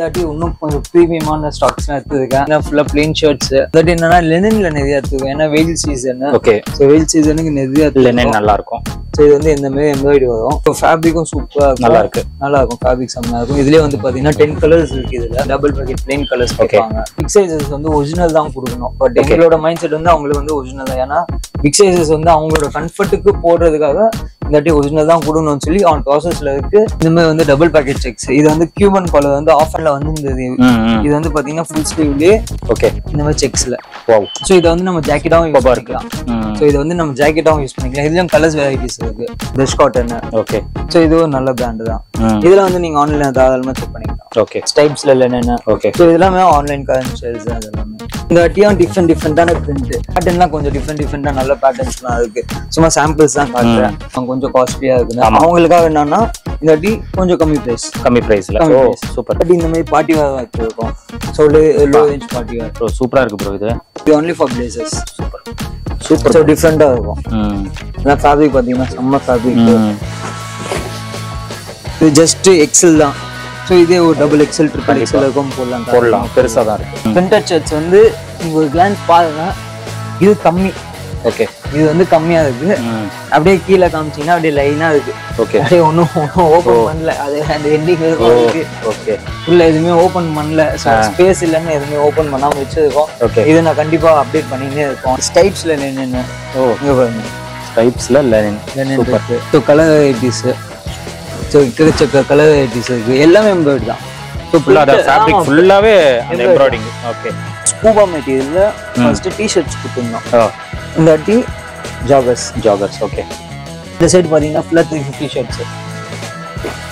வாட்டி இன்னும் கொஞ்சம் ப்ரீமியமான ஸ்டாக்ஸ்லாம் எடுத்துருக்கேன் ஃபுல்லாக பிளெயின் ஷர்ட்ஸ் இல்லாட்டி என்னன்னா லெனின்ல நிறைய எடுத்துருக்கேன் ஏன்னா வெயில் சீசன் ஓகே ஸோ வெயில் சீசனுக்கு நிறைய லெனின் நல்லா இருக்கும் ஸோ இது வந்து இந்த மாதிரி எம்ப்ராய்டரி வரும்? இப்போ ஃபேப்ரிக்கும் சூப்பராக நல்லா இருக்கு நல்லா இருக்கும் ஃபேப்ரிக் செம்மையா இருக்கும். இதுலயே வந்து பாத்தீங்கன்னா டென் கலர்ஸ் இருக்கு இதுல. டபுள் பேக்கெட் பிளெயின் கலர்ஸ் கேட்பாங்க பிக் சைசஸ் வந்து ஒரிஜினல் தான் கொடுக்கணும். பட் எங்களோட மைண்ட் செட் வந்து அவங்களுக்கு வந்து ஒரிஜினல் தான். ஏன்னா பிக் சைசஸ் வந்து அவங்களோட கம்ஃபர்ட்டுக்கு போடுறதுக்காக இந்த வாட்டி ஒரிஜினல் தான் கொடுக்கணும்னு சொல்லி அவன் ப்ராசஸ்ல இருக்கு. இந்த மாதிரி வந்து டபுள் பேக்கெட் செக்ஸ் இது வந்து கியூபன் கலர் வந்து ஆஃபர்ல வந்து இது வந்து பாத்தீங்கன்னா ஃபுல் ஸ்லீவ்லயே ஓகே இந்த மாதிரி செக்ஸ்ல ஸோ இதை வந்து நம்ம ஜாக்கெட்டாகவும் யூஸ் பண்ணிக்கலாம். ஸோ இது வந்து நம்ம ஜாக்கெட்டாகவும் யூஸ் பண்ணிக்கலாம். இதுலயும் கலர்ஸ் வெரைட்டிஸ் இருக்கு. பிரஷ் காட்டன் ஓகே ஸோ இதுவும் நல்ல பிராண்டு தான். இதுல வந்து நீங்க ஆன்லைன்ல தாராளமா செக் பண்ணிக்கலாம். ஓகே ஸ்டைப்ஸ்ல என்னென்ன ஓகே ஸோ இதெல்லாமே ஆன்லைன் கரண்ட் சேல்ஸ் தான் இது எல்லாமே இந்த வாட்டியும் டிஃப்ரெண்ட் டிஃப்ரெண்டான பிரிண்ட் பேட்டர்ன்லாம் கொஞ்சம் டிஃப்ரெண்ட் டிஃப்ரெண்டா நல்ல பேட்டர்ன்ஸ்லாம் இருக்கு. சும்மா சாம்பிள்ஸ் தான் காட்டுறேன். அவங்க கொஞ்சம் காஸ்ட்லியா இருக்குது அவங்களுக்காக என்னன்னா இந்த வாட்டி கொஞ்சம் கம்மி பிரைஸ் கம்மி பிரைஸ்ல ஓ. சூப்பர். பட் இந்த மாதிரி பார்ட்டி வேர் வச்சிருக்கோம். So low range party wear bro சூப்பரா இருக்கு ப்ரோ இது. இது only for blazers super. Super. So டிஃப்ரெண்டா இருக்கும். அதான் ஃபேப்ரிக் பார்த்தீங்கன்னா செம்ம ஃபேப்ரிக் இது ஜஸ்ட் எக்ஸல் தான். ஸோ இதே ஒரு டபுள் எக்ஸல் ட்ரிபிள் எக்ஸல் இருக்கும் போடலாம். போடலாம். பெருசா தான் இருக்கு. பிரிண்டட் ஷர்ட்ஸ் வந்து ஒரு கிளான்ஸ் பாருங்க இது கம்மி. ஓகே இது வந்து கம்மியா இருக்கு. அப்படியே கீழே காமிச்சீங்கன்னா அப்படியே லைனா இருக்கு. ஓகே அப்படியே ஒன்றும் ஒன்றும் ஓப்பன் பண்ணல. அது அந்த எண்டிங் இருக்கு ஓகே உள்ள எதுவுமே ஓப்பன் பண்ணல. ஸ்பேஸ் இல்லைன்னு எதுவுமே ஓப்பன் பண்ணாம வச்சிருக்கோம். ஓகே இது நான் கண்டிப்பா அப்டேட் பண்ணிட்டே இருக்கோம். ஸ்டைப்ஸ்ல என்னென்ன? ஓ. இங்க பாருங்க. டைப்ஸ்ல linen super so color varieties so எக்கச்சக்க கலர் வெரைட்டிஸ் இருக்கு. எல்லாமே எம்ப்ராய்டு தான். ஸோ ஃபுல்லா அந்த ஃபேப்ரிக் ஃபுல்லாவே அந்த எம்ப்ராய்டிஙங் ஓகே ஸ்கூபா மெட்டீரியல்ல ஃபர்ஸ்ட் டிஷர்ட்ஸ் கொடுத்துருந்தோம். ஓ இந்த வாட்டி ஜாகர்ஸ் ஜாகர்ஸ் ஓகே இந்த சைடு பார்த்தீங்கன்னா ஃபுல்லாக த்ரீ ஃபிஃப்டி ஷர்ட்ஸ்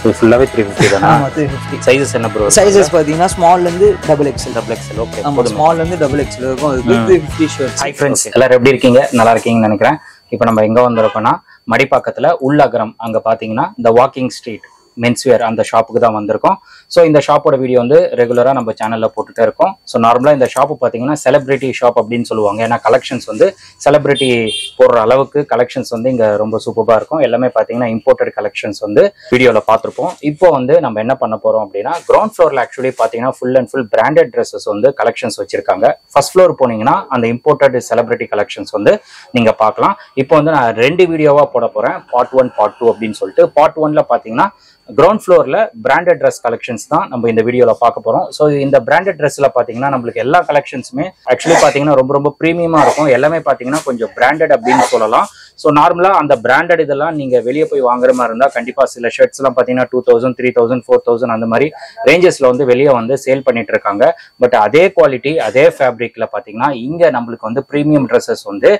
இது ஃபுல்லாவே த்ரீ ஃபிஃப்டி தானா? த்ரீ ஃபிஃப்டி சைஸஸ் என்ன ப்ரோ சைஸஸ் பார்த்தீங்கன்னா ஸ்மால்லேருந்து double XL double XL okay ஆமாம் ஸ்மால்லேருந்து டபுள் எக்ஸல் இருக்கும் அதுக்கு three fifty shirts hi friends எல்லாரும் எப்படி இருக்கீங்க? நல்லா இருக்கீங்கன்னு நினைக்கிறேன். இப்போ நம்ம எங்க வந்திருக்கோம்னா மடிப்பாக்கத்துல உள்ளகரம் அங்க பாத்தீங்கன்னா இந்த வாக்கிங் ஸ்ட்ரீட் மென்ஸ்வேர் அந்த ஷாப்புக்கு தான் வந்திருக்கோம். ஸோ இந்த ஷாப்போட வீடியோ வந்து ரெகுலராக நம்ம சேனலில் போட்டுகிட்டே இருக்கோம். ஸோ நார்மலாக இந்த ஷாப்பு பார்த்தீங்கன்னா செலிபிரிட்டி ஷாப் அப்படின்னு சொல்லுவாங்க. ஏன்னா கலெக்ஷன்ஸ் வந்து செலிபிரிட்டி போடுற அளவுக்கு கலெக்ஷன்ஸ் வந்து இங்கே ரொம்ப சூப்பராக இருக்கும். எல்லாமே பார்த்தீங்கன்னா இம்போர்ட்டட் கலெக்ஷன்ஸ் வந்து வீடியோவில் பார்த்துருப்போம். இப்போ வந்து நம்ம என்ன பண்ண போகிறோம் அப்படின்னா கிரவுண்ட் ஃப்ளோரில் ஆக்சுவலி பார்த்தீங்கன்னா full and full branded dresses வந்து கலெக்ஷன்ஸ் வச்சிருக்காங்க. ஃபர்ஸ்ட் ஃப்ளோர் போனீங்கன்னா அந்த இம்போர்ட்டட் செலிபிரிட்டி கலெக்ஷன்ஸ் வந்து நீங்கள் பார்க்கலாம். இப்போ வந்து நான் ரெண்டு வீடியோவாக போட போகிறேன் பார்ட் ஒன் பார்ட் டூ அப்படின்னு சொல்லிட்டு பார்ட் ஒன்ல பார்த்தீங்கன்னா கிரவுண்ட் ஃப்ளோரில் பிராண்டட் ட்ரெஸ் கலெக்ஷன்ஸ் தான் நம்ம இந்த வீடியோவில் பார்க்க போகிறோம் ஸோ இந்த பிராண்டட் ட்ரெஸ்ஸில் பார்த்தீங்கன்னா நம்மளுக்கு எல்லா கலெக்ஷன்ஸுமே ஆக்சுவலி பார்த்தீங்கன்னா ரொம்ப ரொம்ப ப்ரீமியமாக இருக்கும். எல்லாமே பார்த்தீங்கன்னா கொஞ்சம் பிராண்டட் அப்படின்னு சொல்லலாம். ஸோ நார்மலாக அந்த பிராண்டட் இதெல்லாம் நீங்கள் வெளியே போய் வாங்குற மாதிரி இருந்தால் கண்டிப்பாக சில ஷர்ட்ஸ்லாம் பார்த்தீங்கன்னா two thousand three thousand four thousand அந்த மாதிரி ரேஞ்சஸில் வந்து வெளியே வந்து சேல் பண்ணிட்டு இருக்காங்க. பட் அதே குவாலிட்டி அதே ஃபேப்ரிக்கில் பார்த்தீங்கன்னா இங்கே நம்மளுக்கு வந்து ப்ரீமியம் ட்ரெஸ்ஸஸ் வந்து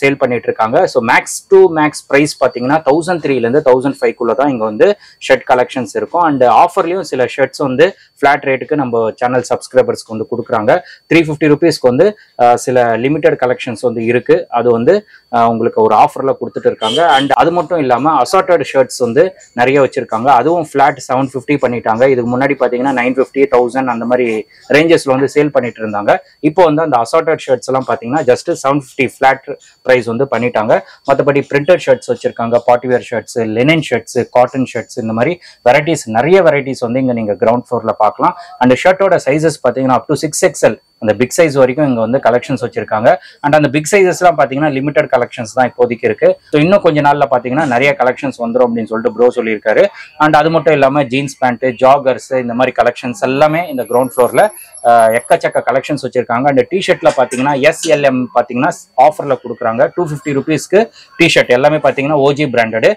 சேல் பண்ணிட்டு இருக்காங்க. So max to max price பார்த்தீங்கன்னா தௌசண்ட் த்ரீலேருந்து தௌசண்ட் ஃபைவ்க்குள்ளே தான் இங்கே வந்து ஷர்ட் கலெக்ஷன்ஸ் இருக்கும். அண்ட் ஆஃபர்லையும் சில ஷர்ட்ஸ் வந்து ஃப்ளாட் ரேட்டுக்கு நம்ம சேனல் சப்ஸ்கிரைபர்ஸ்க்கு வந்து கொடுக்குறாங்க. த்ரீ ஃபிஃப்டி ருபீஸ்க்கு வந்து சில லிமிட்டட் கலெக்ஷன்ஸ் வந்து இருக்குது அது வந்து உங்களுக்கு ஒரு ஆஃபரில் கொடுத்துட்டு இருக்காங்க அண்ட் அது மட்டும் இல்லாமல் அசார்டட் ஷர்ட்ஸ் வந்து நிறைய வச்சிருக்காங்க. அதுவும் ஃப்ளாட் செவன் ஃபிஃப்டி பண்ணிட்டாங்க. இதுக்கு முன்னாடி பார்த்தீங்கன்னா நைன் ஃபிஃப்டி தௌசண்ட் அந்த மாதிரி ரேஞ்சஸ்ல வந்து சேல் பண்ணிட்டு இருந்தாங்க இப்போ வந்து அந்த அசார்டட் ஷர்ட்ஸ் எல்லாம் பார்த்தீங்கன்னா just seven fifty flat price வந்து பண்ணிட்டாங்க. மற்றபடி பிரிண்டட் ஷர்ட்ஸ் வச்சிருக்காங்க. Party wear shirts linen shirts cotton shirts இந்த மாதிரி வெரைட்டிஸ் நிறைய வெரைட்டிஸ் வந்து இங்கே நீங்கள் கிரவுண்ட் ஃப்ளோரில் பார்க்கலாம் அந்த ஷர்ட்டோட சைஸஸ் பார்த்தீங்கன்னா அப் டு சிக்ஸ் எக்ஸ்எல் அந்த பிக் சைஸ் வரைக்கும் இங்கே வந்து கலெக்ஷன்ஸ் வச்சிருக்காங்க. அண்ட் அந்த பிக் சைஸஸ்லாம் பார்த்தீங்கன்னா லிமிடெட் கலெக்ஷன்ஸ் தான் இப்போதைக்கு இருக்கு. ஸோ இன்னும் கொஞ்ச நாளில் பார்த்தீங்கன்னா நிறைய கலெக்ஷன்ஸ் வந்துடும் அப்படின்னு சொல்லிட்டு ப்ரோ சொல்லியிருக்காரு. அண்ட் அது மட்டும் இல்லாமல் ஜீன்ஸ் பேண்ட்டு ஜாகர்ஸ் இந்த மாதிரி கலெக்ஷன்ஸ் எல்லாமே இந்த கிரவுண்ட் ஃப்ளோரில் எக்கச்சக்க கலெக்ஷன்ஸ் வச்சிருக்காங்க. அண்ட் டிஷர்ட்ல பார்த்தீங்கன்னா எஸ்எல்எம் பார்த்தீங்கன்னா ஆஃபரில் கொடுக்குறாங்க. டூ ஃபிஃப்டி ருபீஸ்க்கு டிஷர்ட் எல்லாமே பார்த்தீங்கன்னா ஓஜி பிராண்டடு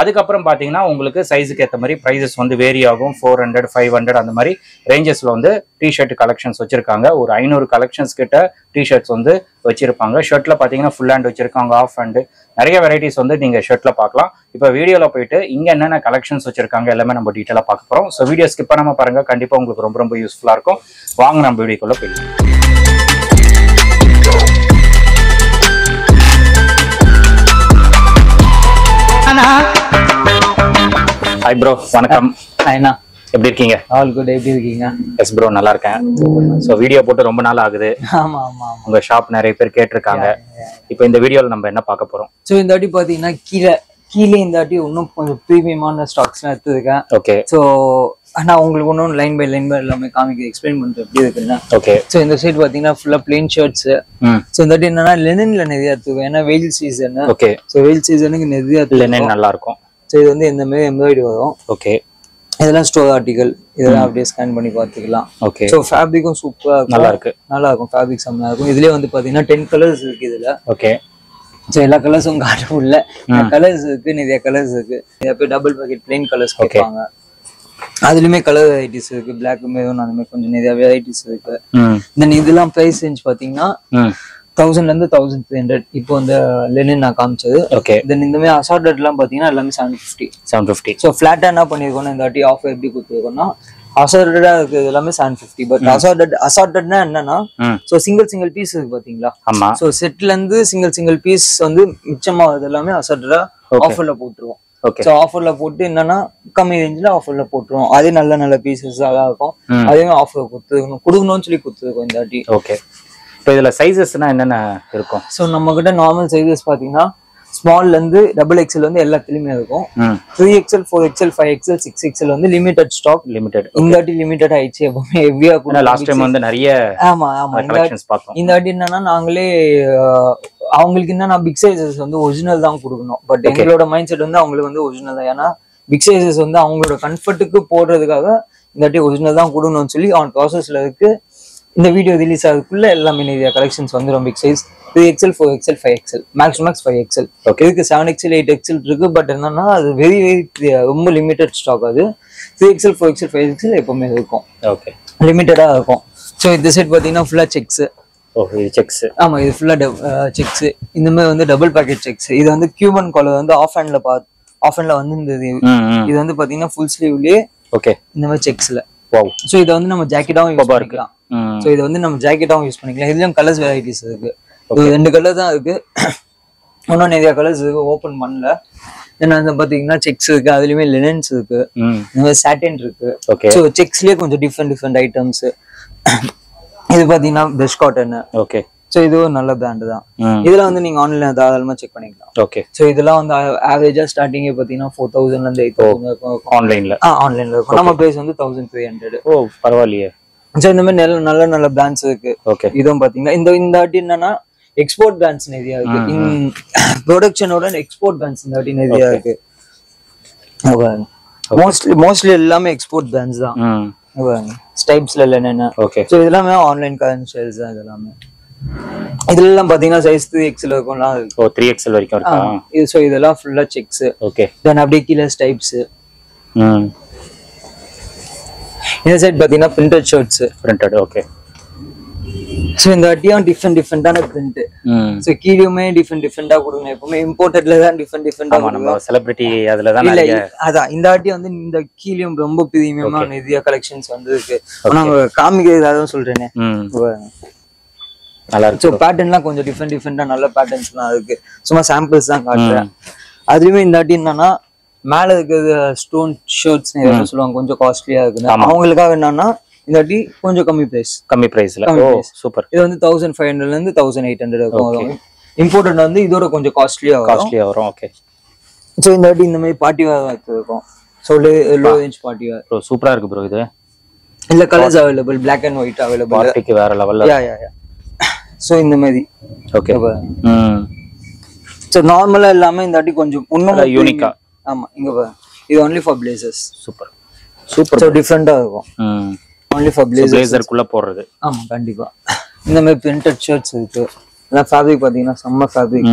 அதுக்கப்புறம் பார்த்தீங்கன்னா உங்களுக்கு சைஸுக்கு ஏற்ற மாதிரி ப்ரைஸஸ் வந்து வேரி ஆகும். ஃபோர் ஹண்ட்ரட் ஃபைவ் ஹண்ட்ரட் அந்த மாதிரி ரேஞ்சஸில் வந்து டிஷர்ட் கலெக்ஷன்ஸ் வச்சிருக்காங்க. ஒரு ஐநூறு கலெக்ஷன்ஸ் கிட்ட டிஷர்ட்ஸ் வந்து வச்சிருப்பாங்க. ஷர்ட்டில் பார்த்தீங்கன்னா ஃபுல் ஹேண்ட் வச்சிருக்காங்க ஆஃப் ஹேண்டு நிறைய வெரைட்டிஸ் வந்து நீங்கள் ஷர்ட்டில் பார்க்கலாம் இப்போ வீடியோவில் போயிட்டு இங்கே என்னென்ன கலெக்ஷன்ஸ் வச்சிருக்காங்க எல்லாமே நம்ம டீட்டெயிலாக பார்க்க போகிறோம் ஸோ வீடியோ ஸ்கிப் பண்ணாமல் பாருங்கள் கண்டிப்பாக உங்களுக்கு ரொம்ப ரொம்ப யூஸ்ஃபுல்லாக இருக்கும். வாங்க நம்ம வீடியோக்குள்ளே போயிடலாம். ஹாய் ப்ரோ வணக்கம். அண்ணா. எப்படி இருக்கீங்க? ஆல் குட் எப்படி இருக்கீங்க? எஸ் ப்ரோ நல்லா இருக்கேன். ஸோ வீடியோ போட்டு ரொம்ப நாள் ஆகுது. ஆமா ஆமா உங்க ஷாப் நிறைய பேர் கேட்டிருக்காங்க. இப்போ இந்த வீடியோல நம்ம என்ன பார்க்க போறோம்? ஸோ இந்த வாட்டி பார்த்தீங்கன்னா கீழே கீழே இந்த வாட்டி இன்னும் கொஞ்சம் ப்ரீமியமான ஸ்டாக்ஸ்லாம் எடுத்துருக்கேன். ஓகே ஸோ நான் உங்களுக்கு இன்னும் லைன் பை லைன் பை எல்லாமே காமிக்க எக்ஸ்பிளைன் பண்ணுறேன் எப்படி இருக்குன்னு ஓகே ஸோ இந்த சைடு பார்த்தீங்கன்னா ஃபுல்லாக பிளெயின் ஷர்ட்ஸ் ஸோ இந்த வாட்டி என்னன்னா லெனின்ல நிறைய எடுத்துக்கோம் ஏன்னா வெயில் சீசன் ஓகே ஸோ வெயில் சீசனுக்கு நிறைய லெனின் நல்லா இருக்கும் ஸோ இது வந்து இந்த மாதிரி எம்ப்ராய்டரி வரும். ஓகே இதெல்லாம் ஸ்டோர் ஆர்டிகல் இதெல்லாம் அப்படியே ஸ்கேன் பண்ணி பார்த்துக்கலாம். ஓகே ஸோ ஃபேப்ரிக்கும் சூப்பராக இருக்கும். நல்லா இருக்கு நல்லா இருக்கும் ஃபேப்ரிக் செம்மையாக இருக்கும். இதுலேயே வந்து பார்த்தீங்கன்னா டென் கலர்ஸ் இருக்கு இதில். ஓகே ஸோ எல்லா கலர்ஸும் காட்ட முடியல கலர்ஸ் இருக்கு நிறைய கலர்ஸ் இருக்கு. நிறைய பேர் டபுள் பாக்கெட் பிளைன் கலர்ஸ் கேட்பாங்க. அதுலயுமே கலர் வெரைட்டிஸ் இருக்கு. பிளாக் மெரூன் அந்த மாதிரி கொஞ்சம் நிறைய வெரைட்டிஸ் இருக்கு. தென் இதெல்லாம் ப்ரைஸ் ரேஞ்ச் பாத்தீங்கன்னா தௌசண்ட்ல இருந்து தௌசண்ட் த்ரீ ஹண்ட்ரட் இப்போ இந்த லெனின் நான் காமிச்சது. ஓகே தென் இந்த மாதிரி அசார்டட்லாம் பாத்தீங்கன்னா எல்லாமே seven fifty seven fifty so ஃபிளாட்டா என்ன பண்ணிருக்கோம்னா இந்த வாட்டி ஆஃபர் எப்படி கொடுத்துருக்கோம்னா அசார்டடா இருக்கு எல்லாமே செவன் ஃபிஃப்டி பட் அசார்டட் அசார்டட்னா என்னன்னா ஸோ சிங்கிள் சிங்கிள் பீஸ் இருக்கு பாத்தீங்களா? ஆமா. ஸோ செட்ல இருந்து சிங்கிள் சிங்கிள் பீஸ் வந்து மிச்சமாகுது எல்லாமே அசார்டடா ஆஃபர்ல போட்டுருவோம். ஸோ ஆஃபர்ல போட்டு என்னன்னா கம்மி ரேஞ்சில் ஆஃபர்ல போட்டுருவோம். அதே நல்ல நல்ல பீசஸ் அழகா இருக்கும். அதே ஆஃபர் கொடுத்துருக்கணும் கொடுக்கணும்னு சொல்லி கொடுத்துருக்கோம் இந்த வாட்டி. ஓகே இப்போ இதுல சைஸஸ்னா என்னென்ன இருக்கும்? ஸோ நம்ம கிட்ட நார்மல் சைஸஸ் பாத்தீங்கன்னா ஸ்மால்ல இருந்து டபுள் எக்ஸல் வந்து எல்லாத்துலயுமே இருக்கும். Three XL four XL five XL six XL வந்து லிமிடெட் ஸ்டாக் லிமிடெட் இந்த வாட்டி லிமிடெட் ஆயிடுச்சு எப்பவுமே ஹெவியா ஏன்னா லாஸ்ட் டைம் வந்து நிறைய ஆமா ஆமா. இந்த வாட்டி- என்னன்னா நாங்களே அவங்களுக்கு என்னன்னா பிக் சைசஸ் வந்து ஒரிஜினல் தான் கொடுக்கணும். பட் எங்களோட மைண்ட் செட் வந்து அவங்களுக்கு வந்து ஒரிஜினல் தான். ஏன்னா பிக் சைசஸ் வந்து அவங்களோட கம்ஃபர்ட்டுக்கு போடுறதுக்காக இந்த வாட்டி ஒரிஜினல் தான் கொடுக்கணும்னு சொல்லி அவன் ப்ராசஸ்ல இருக்கு இந்த வீடியோ ரிலீஸ் ஆகுதுக்குள்ள எல்லாமே நிறைய கலெக்ஷன்ஸ் வந்துடும் big size three XL four XL five XL max max five XL Okay. இதுக்கு செவன் எக்ஸல் எயிட் எக்ஸல் இருக்கு. பட் என்னன்னா அது வெரி வெரி ரொம்ப லிமிடெட் ஸ்டாக் அது. Three XL four XL five XL எப்பவுமே இருக்கும். ஓகே லிமிட்டடாக இருக்கும். ஸோ இந்த செட் பார்த்தீங்கன்னா ஃபுல்லாக செக்ஸ் இது செக்ஸ் ஆமா இது ஃபுல்லா செக்ஸ் இந்த மாதிரி வந்து டபுள் பாக்கெட் செக்ஸ் இது வந்து கியூமன் காலர் வந்து ஆஃப் ஹேண்ட்ல பா ஆஃப் ஹேண்ட்ல வந்திருந்தது இது வந்து பாத்தீங்கன்னா ஃபுல் ஸ்லீவ்லயே ஓகே இந்த மாதிரி செக்ஸ்ல ஸோ இதை வந்து நம்ம ஜாக்கெட்டாவும் யூஸ் பண்ணிக்கலாம். ஸோ இதை வந்து நம்ம ஜாக்கெட்டாவும் யூஸ் பண்ணிக்கலாம். இதுலயும் கலர்ஸ் வெரைட்டிஸ் இருக்கு. இது ரெண்டு கலர் தான் இருக்கு. இன்னும் நிறைய கலர்ஸ் இருக்கு. ஓப்பன் பண்ணல. ஏன்னா வந்து பாத்தீங்கன்னா செக்ஸ் இருக்கு. அதுலயுமே லினன்ஸ் இருக்கு. சாட்டின் இருக்கு. ஸோ செக்ஸ்லயே கொஞ்சம் டிஃப்ரெண்ட் டிஃப்ரெண்ட் ஐட்டம்ஸ் இது பாத்தீங்கன்னா பெஸ்ட் காட்டன் ஓகே ஸோ இதுவும் நல்ல பிராண்டு தான். ம் இதுல வந்து நீங்க ஆன்லைன்ல தாராளமா செக் பண்ணிக்கலாம். ஓகே ஸோ இதெல்லாம் வந்து ஆவரேஜா ஸ்டார்டிங்கே பார்த்தீங்கன்னா ஃபோர் தௌசண்ட்ல இருந்து எயிட் தௌசண்ட் ஆன்லைன்ல ஆன்லைன்ல இருக்கும். நம்ம பிரைஸ் வந்து தௌசண்ட் த்ரீ ஹண்ட்ரட் ஓ பரவாயில்லையே. ஸோ இந்த மாதிரி நல்ல நல்ல நல்ல பிராண்ட்ஸ் இருக்கு. ஓகே இதுவும் பாத்தீங்கன்னா இந்த இந்த வாட்டி என்னன்னா எக்ஸ்போர்ட் பிராண்ட்ஸ் நிறைய இருக்கு. ப்ரொடக்ஷனோட எக்ஸ்போர்ட் பிராண்ட்ஸ் இந்த வாட்டி நிறைய இருக்கு. மோஸ்ட்லி மோஸ்ட்லி எல்லாமே எக்ஸ்போர்ட் பிராண்ட்ஸ் தான். ஸ்டைப்ஸ்ல என்னென்ன. ஓகே ஸோ இதெல்லாமே ஆன்லைன் கரண்ட் சேல்ஸ் தான் இது எல்லாமே இதுல எல்லாம் பாத்தீங்கன்னா சைஸ் த்ரீ எக்ஸ்ல இருக்கும்லாம் இருக்கு. ஓ த்ரீ எக்ஸல் வரைக்கும் இருக்கா? இது ஸோ இதெல்லாம் ஃபுல்லா செக்ஸ் ஓகே தென் அப்படியே கீழே ஸ்டைப்ஸ் ம் இந்த சைட் பார்த்தீங்கன்னா printed shirts printed okay so இந்த வாட்டியும் டிஃப்ரெண்ட் டிஃப்ரெண்டான பிரிண்ட் ஸோ கீழேயுமே டிஃப்ரெண்ட் டிஃப்ரெண்டாக கொடுங்க. எப்பவுமே இம்போர்ட்டட்ல தான் டிஃப்ரெண்ட் டிஃப்ரெண்டாக நம்ம செலிபிரிட்டி அதுல தான் இல்ல அதான் இந்த வாட்டி வந்து இந்த கீழேயும் ரொம்ப பிரீமியமா நிறைய கலெக்ஷன்ஸ் வந்து இருக்கு நாங்க காமிக்கிறது அதான் சொல்றேனே. நல்லா இருக்கு. ஸோ பேட்டர்ன்லாம் கொஞ்சம் டிஃப்ரெண்ட் டிஃப்ரெண்டா நல்ல பேட்டர்ன்ஸ்லாம் இருக்கு. சும்மா சாம்பிள்ஸ் தான் காட்டுறேன். அதுலயுமே இந்த வாட்டி என்னன்னா மேல இருக்கிறது ஸ்டோன் ஷர்ட்ஸ் சொல்லுவாங்க கொஞ்சம் காஸ்ட்லியா இருக்குது அவங்களுக்காக என்னன்னா இந்த வாட்டி கொஞ்சம் கம்மி பிரைஸ் கம்மி பிரைஸ்ல சூப்பர் இது வந்து தௌசண்ட் ஃபைவ் ஹண்ட்ரட்ல இருந்து தௌசண்ட் எயிட் ஹண்ட்ரட் இருக்கும் இம்போர்ட்டட் வந்து இதோட கொஞ்சம் காஸ்ட்லியா காஸ்ட்லியா வரும். ஓகே ஸோ இந்த வாட்டி இந்த மாதிரி பார்ட்டி வச்சிருக்கோம். So low range party bro சூப்பரா இருக்கு ப்ரோ இது. இல்ல colors available black and white available பார்ட்டிக்கு வேற லெவல்ல யா யா யா ஸோ இந்த மாதிரி. ஓகே ம். ஸோ நார்மலா இல்லாம இந்த வாட்டி கொஞ்சம் இன்னும் யூனிக்கா ஆமா இங்க பாருங்க இது only for blazers super super so டிஃப்ரெண்டா இருக்கும். ஒன்லி ஃபார் பிளேசர்ஸ் பிளேசருக்குள்ள போடுறது. ஆமா கண்டிப்பா. இந்த மாதிரி பிரிண்டட் ஷர்ட்ஸ் இருக்கு. எல்லாம் ஃபேப்ரிக் பாத்தீங்கன்னா செம்ம ஃபேப்ரிக்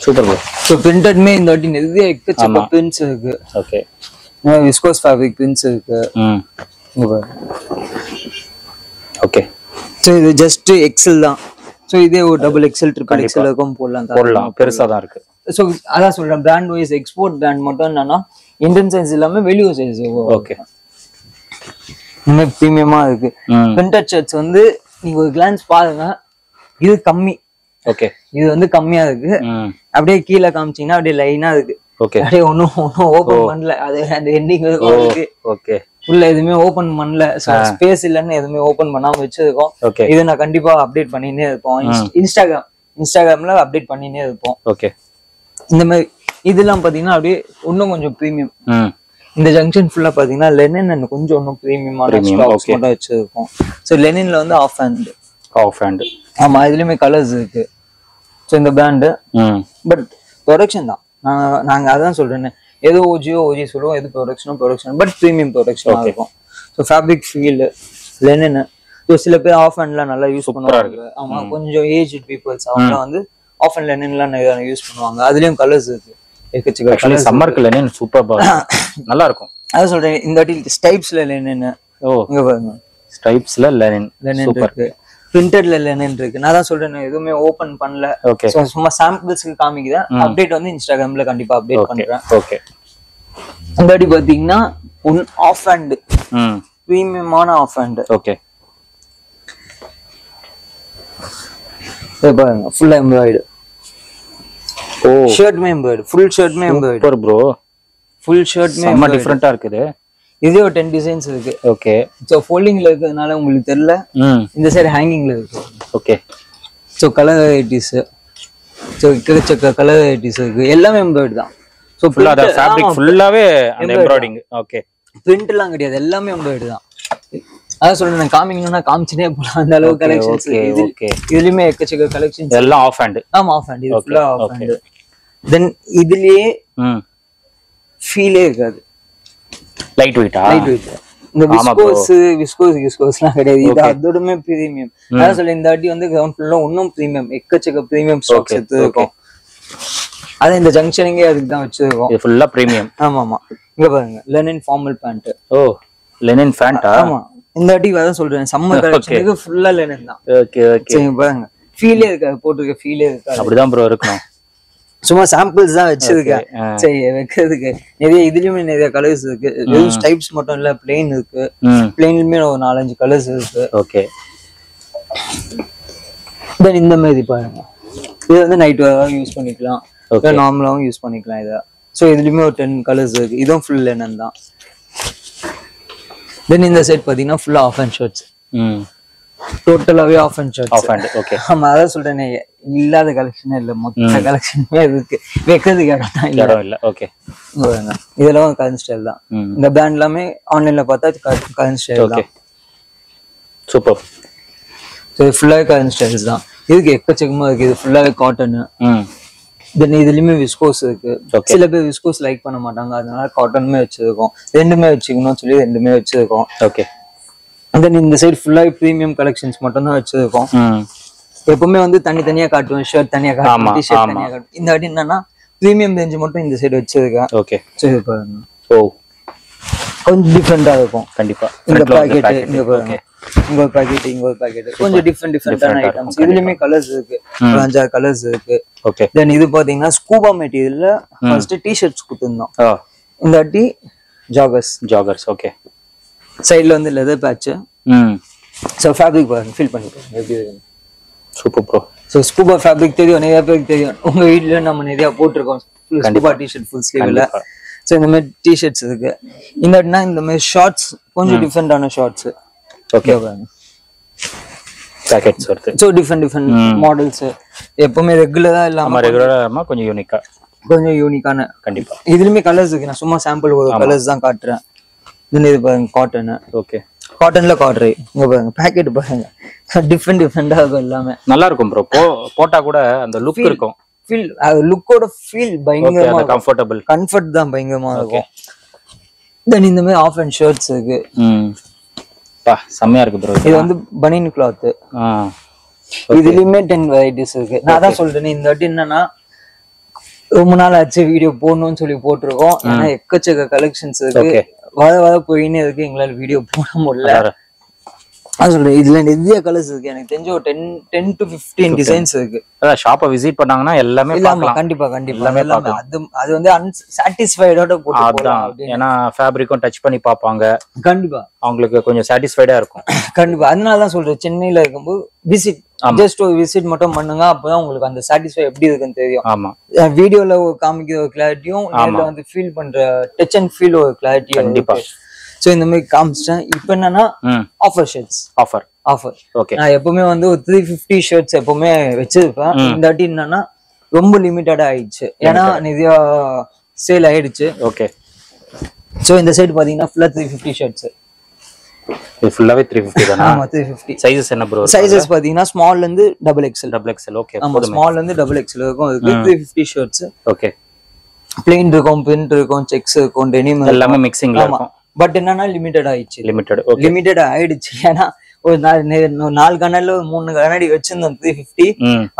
சூப்பர் ப்ரோ ஸோ பிரிண்டட்மே இந்த வாட்டி நிறைய எக்கச்சக்க பிரிண்ட்ஸ் இருக்கு. ஓகே விஸ்கோஸ் ஃபேப்ரிக் பிரிண்ட்ஸ் இருக்கு. ஓகே ஸோ இது ஜஸ்ட் எக்ஸல் தான். ஸோ இதே ஒரு டபுள் எக்ஸல் ட்ரிபிள் எக்ஸல் இருக்கும் போடலாம். போடலாம். பெருசா தான் இருக்கு. ஸோ அதான் சொல்றேன் பிராண்ட் வைஸ் எக்ஸ்போர்ட் பிராண்ட் மட்டும் என்னன்னா இந்தியன் சைஸ் இல்லாம வெளியூர் சைஸ் ஓகே இன்னும் ப்ரீமியமா இருக்கு. பிரிண்டட் ஷர்ட்ஸ் வந்து நீங்க ஒரு கிளான்ஸ் பாருங்க இது கம்மி. ஓகே இது வந்து கம்மியா இருக்கு. அப்படியே கீழே காமிச்சீங்கன்னா அப்படியே லைனா இருக்கு. ஓகே அப்படியே ஒன்றும் ஒன்றும் ஓப்பன் பண்ணல. அது அந்த எண்டிங் இருக்கு. ஓகே உள்ள எதுவுமே ஓப்பன் பண்ணல. ஸ்பேஸ் இல்லைன்னு எதுவுமே ஓப்பன் பண்ணாம வச்சிருக்கோம். இது நான் கண்டிப்பா அப்டேட் பண்ணினே இருப்போம். இன்ஸ்- இன்ஸ்டாகிராம் இன்ஸ்டாகிராம்ல அப்டேட் பண்ணினே இருப்போம். ஓகே இந்த மாதிரி இதெல்லாம் பாத்தீங்கன்னா அப்படியே இன்னும் கொஞ்சம் ப்ரீமியம் இந்த ஜங்ஷன் ஃபுல்லா பாத்தீங்கன்னா லெனின் அண்ட் கொஞ்சம் இன்னும் ப்ரீமியமான ஸ்டாக்ஸ். மட்டும் வச்சிருக்கோம். ஸோ லெனின்ல வந்து ஆஃப் ஹேண்ட் ஆஃப் ஹேண்ட் ஆமா இதுலயுமே கலர்ஸ் இருக்கு. ஸோ இந்த பிராண்டு பட் ப்ரொடக்ஷன் தான். நாங்க நாங்க அதான் சொல்றேன் ஏதோ ஓஜியோ ஓஜி சொல்லுவோம். எது ப்ரொடக்ஷனோ ப்ரொடக்ஷன் பட் ப்ரீமியம் ப்ரொடக்ஷனாக இருக்கும். So fabric feel linen so சில பேர் ஆஃப் ஹேண்ட்லாம் நல்லா யூஸ் பண்ணுவாங்க. ஆமா கொஞ்சம் ஏஜ் பீப்புள்ஸ் அவங்கலாம் வந்து ஆஃப் அண்ட் லெனின்லாம் யூஸ் பண்ணுவாங்க. அதுலயும் கலர்ஸ் இருக்கு. எக்கச்சக்க ஆக்சுவலி சம்மருக்கு லெனின் சூப்பர் நல்லா இருக்கும் அதான் சொல்றேன். இந்த வாட்டி ஸ்டைப்ஸ்ல லெனின் ஓ. இங்க பாருங்க. ஸ்ட்ரைப்ஸ்ல லெனின் லெனின் இருக்கு. பிரிண்டட்ல லெனின் இருக்கு. நான் தான் சொல்றேன் எதுவுமே ஓபன் பண்ணல. ஓகே சும்மா சாம்பிள்ஸ்க்கு காமிக்கிறேன் அப்டேட் வந்து இன்ஸ்டாகிராம்ல கண்டிப்பா அப்டேட் பண்றேன். ஓகே இந்த வாட்டி பாத்தீங்கன்னா ஒன் ஆஃப் ஹேண்ட் ம். ப்ரீமியமான ஆஃப் ஹேண்ட் ஓகே பாருங்க ஃபுல்லா எம்ப்ராய்டு ஓ. ஷர்ட்மே எம்ப்ராய்டு ஃபுல் ஷர்ட்மே எம்ப்ராய்டு சூப்பர் ப்ரோ ஃபுல் ஷர்ட்மே செம்ம டிஃப்ரெண்டா இருக்குது. இதே ஒரு டென் டிசைன்ஸ் இருக்கு. ஓகே ஸோ ஃபோல்டிங்ல இருக்கிறதுனால உங்களுக்கு தெரியல. இந்த சைடு ஹேங்கிங்ல இருக்கு. Okay so color varieties so எக்கச்சக்க கலர் வெரைட்டிஸ் இருக்கு. எல்லாமே எம்ப்ராய்டு தான். ஸோ ஃபுல்லா அந்த ஃபேப்ரிக் ஃபுல்லாவே அந்த எம்ப்ராய்டிங் ஓகே பிரிண்ட்லாம் கிடையாது. எல்லாமே எம்ப்ராய்டு தான். அதான் சொல்றேன் நான் காமிக்கணும்னா காமிச்சுனே போலாம். அந்த அளவு கலெக்ஷன்ஸ் okay. இதுலயுமே எக்கச்சக்க கலெக்ஷன்ஸ் இதெல்லாம் ஆஃப் ஹேண்ட் ஆமா ஆஃப் ஹேண்ட் இது ஃபுல்லா ஆஃப். ஹேண்ட் தென் இதுலயே ஃபீலே இருக்காது. லைட் வெயிட்டா லைட் வெயிட் இந்த. விஸ்கோஸ் விஸ்கோஸ் விஸ்கோஸ்லாம் கிடையாது. இது அதோடமே பிரீமியம் அதான் சொல்ல இந்த வாட்டி வந்து கிரவுண்ட் ஃபுல்லா இன்னும் பிரீமியம் எக்கச்சக்க பிரீமியம் ஸ்டாக்ஸ் எடுத்து இருக்கும். அதான் இந்த ஜங்ஷனிங்கே அதுக்கு தான் வச்சிருக்கோம். இது ஃபுல்லா பிரீமியம் ஆமா ஆமா இங்க பாருங்க லெனின் ஃபார்மல் பேண்ட் ஓ லெனின் ஃபேண்டா ஆமா. இந்த வாட்டி அதான் சொல்றேன். சம்மர் கலெக்ஷனுக்கு ஃபுல்லா லெனின் தான். ஓகே ஓகே பாருங்க. ஃபீலே இருக்காது போட்டிருக்க ஃபீலே இருக்காது. அப்படிதான் ப்ரோ இருக்கணும். சும்மா சாம்பிள்ஸ் தான் வச்சிருக்கேன். சரி வைக்கிறதுக்கு. நிறைய இதுலயுமே நிறைய கலர்ஸ் இருக்கு. வெறும் ஸ்டைப்ஸ் மட்டும் இல்ல பிளெயின் இருக்கு. ம். பிளெயின்லயுமே ஒரு நாலஞ்சு கலர்ஸ் இருக்கு. ஓகே தென் இந்த மாதிரி பாருங்க. இது வந்து நைட் வேறாவும் யூஸ் பண்ணிக்கலாம். நார்மலாவும் யூஸ் பண்ணிக்கலாம் இதை. ஸோ இதுலயுமே ஒரு டென் கலர்ஸ் இருக்கு. இதுவும் ஃபுல் லெனன் தான். தென் இந்த செட் பாத்தீங்கன்னா ஃபுல்லா half and shirts டோட்டலாவே half and shirts half hand okay ஆமா அதான் சொல்றேனே. இல்லாத கலெக்ஷனே இல்ல. மொத்த கலெக்ஷனுமே இருக்கு. வைக்கிறதுக்கு இடம் தான் இல்ல. இடம் இல்ல. ஓகே. இதெல்லாம் கரண்ட் ஸ்டைல் தான். இந்த பிராண்ட் எல்லாமே ஆன்லைன்ல பார்த்தா கரண்ட் ஸ்டைல் தான். சூப்பர் ஸோ ஃபுல்லாவே கரண்ட் ஸ்டைல்ஸ் தான். இதுக்கு எக்கச்சக்கமா இருக்கு. இது ஃபுல்லாவே காட்டன் தென் இதுலயுமே விஸ்கோஸ் இருக்கு. சில பேர் விஸ்கோஸ் லைக் பண்ண மாட்டாங்க. அதனால காட்டனுமே வச்சிருக்கோம். ரெண்டுமே வச்சுக்கணும்னு சொல்லி ரெண்டுமே வச்சிருக்கோம். ஓகே தென் இந்த சைடு ஃபுல்லாவே ப்ரீமியம் கலெக்ஷன்ஸ் மட்டும் தான் வச்சிருக்கோம். எப்பவுமே வந்து தனி தனியா காட்டுவேன். ஷர்ட் தனியா டிஷர்ட் ஆமா. தனியா காட்டுவேன். இந்த வாட்டி என்னன்னா ப்ரீமியம் ரேஞ்ச் மட்டும் இந்த சைடு வச்சிருக்கேன். ஓகே சரி பாருங்க. ஓ. கொஞ்சம் டிஃப்ரெண்டா இருக்கும். கண்டிப்பா. இந்த பாக்கெட். இங்க பாருங்க. இங்க ஒரு பாக்கெட் இங்க ஒரு பாக்கெட் கொஞ்சம் டிஃப்ரெண்ட் டிஃப்ரெண்டான ஐட்டம்ஸ் இதுலயுமே கலர்ஸ் இருக்கு. ஒரு அஞ்சாறு கலர்ஸ் இருக்கு. ஓகே தென் இது பாத்தீங்கன்னா ஸ்கூபா மெட்டீரியல்ல ஃபர்ஸ்ட் டிஷர்ட்ஸ் கொடுத்துருந்தோம். ஓ இந்த வாட்டி ஜாகர்ஸ் ஜாகர்ஸ் ஓகே சைடுல வந்து லெதர் பேட்ச் ஸோ ஃபேப்ரிக் பாருங்க ஃபீல் பண்ணி பாருங்க எப்படி இருக்கு super bro so scuba fabric தெரியும் நிறைய பேருக்கு தெரியும். உங்க வீட்லயும் நம்ம நிறைய போட்டிருக்கோம். ஸ்கூபா டிஷர்ட் ஃபுல் ஸ்லீவ்ல. ஸோ இந்த மாதிரி டிஷர்ட்ஸ் இருக்கு. இந்த இந்த மாதிரி ஷார்ட்ஸ் கொஞ்சம் டிஃப்ரெண்டான ஷார்ட்ஸ் ஓகே பேக்கெட்ஸ் வருது ஸோ டிஃப்ரெண்ட் டிஃப்ரெண்ட் மாடல்ஸ் எப்பவுமே ரெகுலரா இல்லாம ரெகுலரா கொஞ்சம் யூனிக்கா கொஞ்சம் யூனிக்கான கண்டிப்பா. இதுலயுமே கலர்ஸ் இருக்கு. நான் சும்மா சாம்பிள் ஒரு கலர்ஸ் தான் காட்டுறேன். இது இது பாருங்க காட்டன் ஓகே காட்டன்ல இங்க பாருங்க பேக்கெட் பாருங்க. டிஃப்ரெண்ட் டிஃப்ரெண்டா இருக்கும் எல்லாமே. நல்லா இருக்கும் ப்ரோ போ போட்டா கூட அந்த லுக் இருக்கும். ஃபீல் லுக்கோட ஃபீல் பயங்கரமா கம்ஃபர்டபுள் கம்ஃபர்ட் தான் பயங்கரமா இருக்கும். தென் இந்த மாதிரி ஆஃப் அண்ட் ஷர்ட்ஸ் இருக்கு. ம் பா செம்மையா இருக்கு ப்ரோ இது வந்து பனியன் கிளாத் இதுலயுமே டென் வெரைட்டிஸ் இருக்கு. நான் தான் சொல்றேன் இந்த வாட்டி என்னன்னா ரொம்ப நாள் ஆச்சு வீடியோ போடணும்னு சொல்லி போட்டிருக்கோம். ஏன்னா எக்கச்சக்க கலெக்ஷன்ஸ் இருக்கு. வர வர போயின்னே இருக்கு. எங்களால வீடியோ போட முடியல. சொல்றேன் இதுல நிறைய கலர்ஸ் இருக்கு. எனக்கு தெரிஞ்ச ஒரு ten ten to fifteen designs இருக்கு. அதான் ஷாப்பை விசிட் பண்ணாங்கன்னா எல்லாமே பார்க்கலாம். கண்டிப்பா கண்டிப்பா. எல்லாமே அது அது வந்து அன்சாட்டிஸ்ஃபைடோட போட்டு ஏன்னா ஃபேப்ரிக்கும் டச் பண்ணி பார்ப்பாங்க. கண்டிப்பா. அவங்களுக்கு கொஞ்சம் சாட்டிஸ்ஃபைடா இருக்கும். கண்டிப்பா. அதனால தான் சொல்றேன் சென்னையில இருக்கும்போது விசிட் ஜஸ்ட் ஒரு விசிட் மட்டும் பண்ணுங்க அப்பதான் உங்களுக்கு அந்த சாட்டிஸ்ஃபை எப்படி இருக்குன்னு தெரியும். ஆமா. வீடியோல காமிக்கிற ஒரு கிளாரிட்டியும் வந்து ஃபீல் பண்ற டச் அண்ட் ஃபீல் ஒரு கிளாரிட்டியும் கண்டிப்பா. சோ இந்த மாதிரி காமிச்சிட்டேன். இப்போ என்னன்னா offer shirts offer offer okay நான் எப்பவுமே வந்து ஒரு த்ரீ ஃபிஃப்டி ஷர்ட்ஸ் எப்பவுமே வச்சிருப்பேன். இந்த வாட்டி என்னன்னா ரொம்ப லிமிட்டடா ஆயிடுச்சு. ஏன்னா நிறைய சேல் ஆயிடுச்சு. ஓகே ஸோ இந்த சைடு பாத்தீங்கன்னா ஃபுல்லா த்ரீ ஃபிஃப்டி ஷர்ட்ஸ் இது ஃபுல்லாவே த்ரீ ஃபிஃப்டி தானா? ஆமா த்ரீ ஃபிஃப்டி சைஸஸ் என்ன ப்ரோ சைசஸ் பாத்தீங்கன்னா ஸ்மால்ல இருந்து double XL double XL okay ஆமா ஸ்மால்ல இருந்து டபுள் எக்ஸ்எல் இருக்கும் அதுக்கு three fifty shirts okay plain இருக்கும் பிரிண்ட் இருக்கும் செக்ஸ் இருக்கும் டெனிம் எல்லாமே மிக்சிங்ல இருக்கும். பட் என்னன்னா லிமிட்டட் ஆயிடுச்சு. லிமிட்டட் லிமிட்டட் ஆயிடுச்சு. ஏன்னா ஒரு நாலு கண்ணாடில ஒரு மூணு கண்ணாடி வச்சிருந்தோம் த்ரீ ஃபிஃப்டி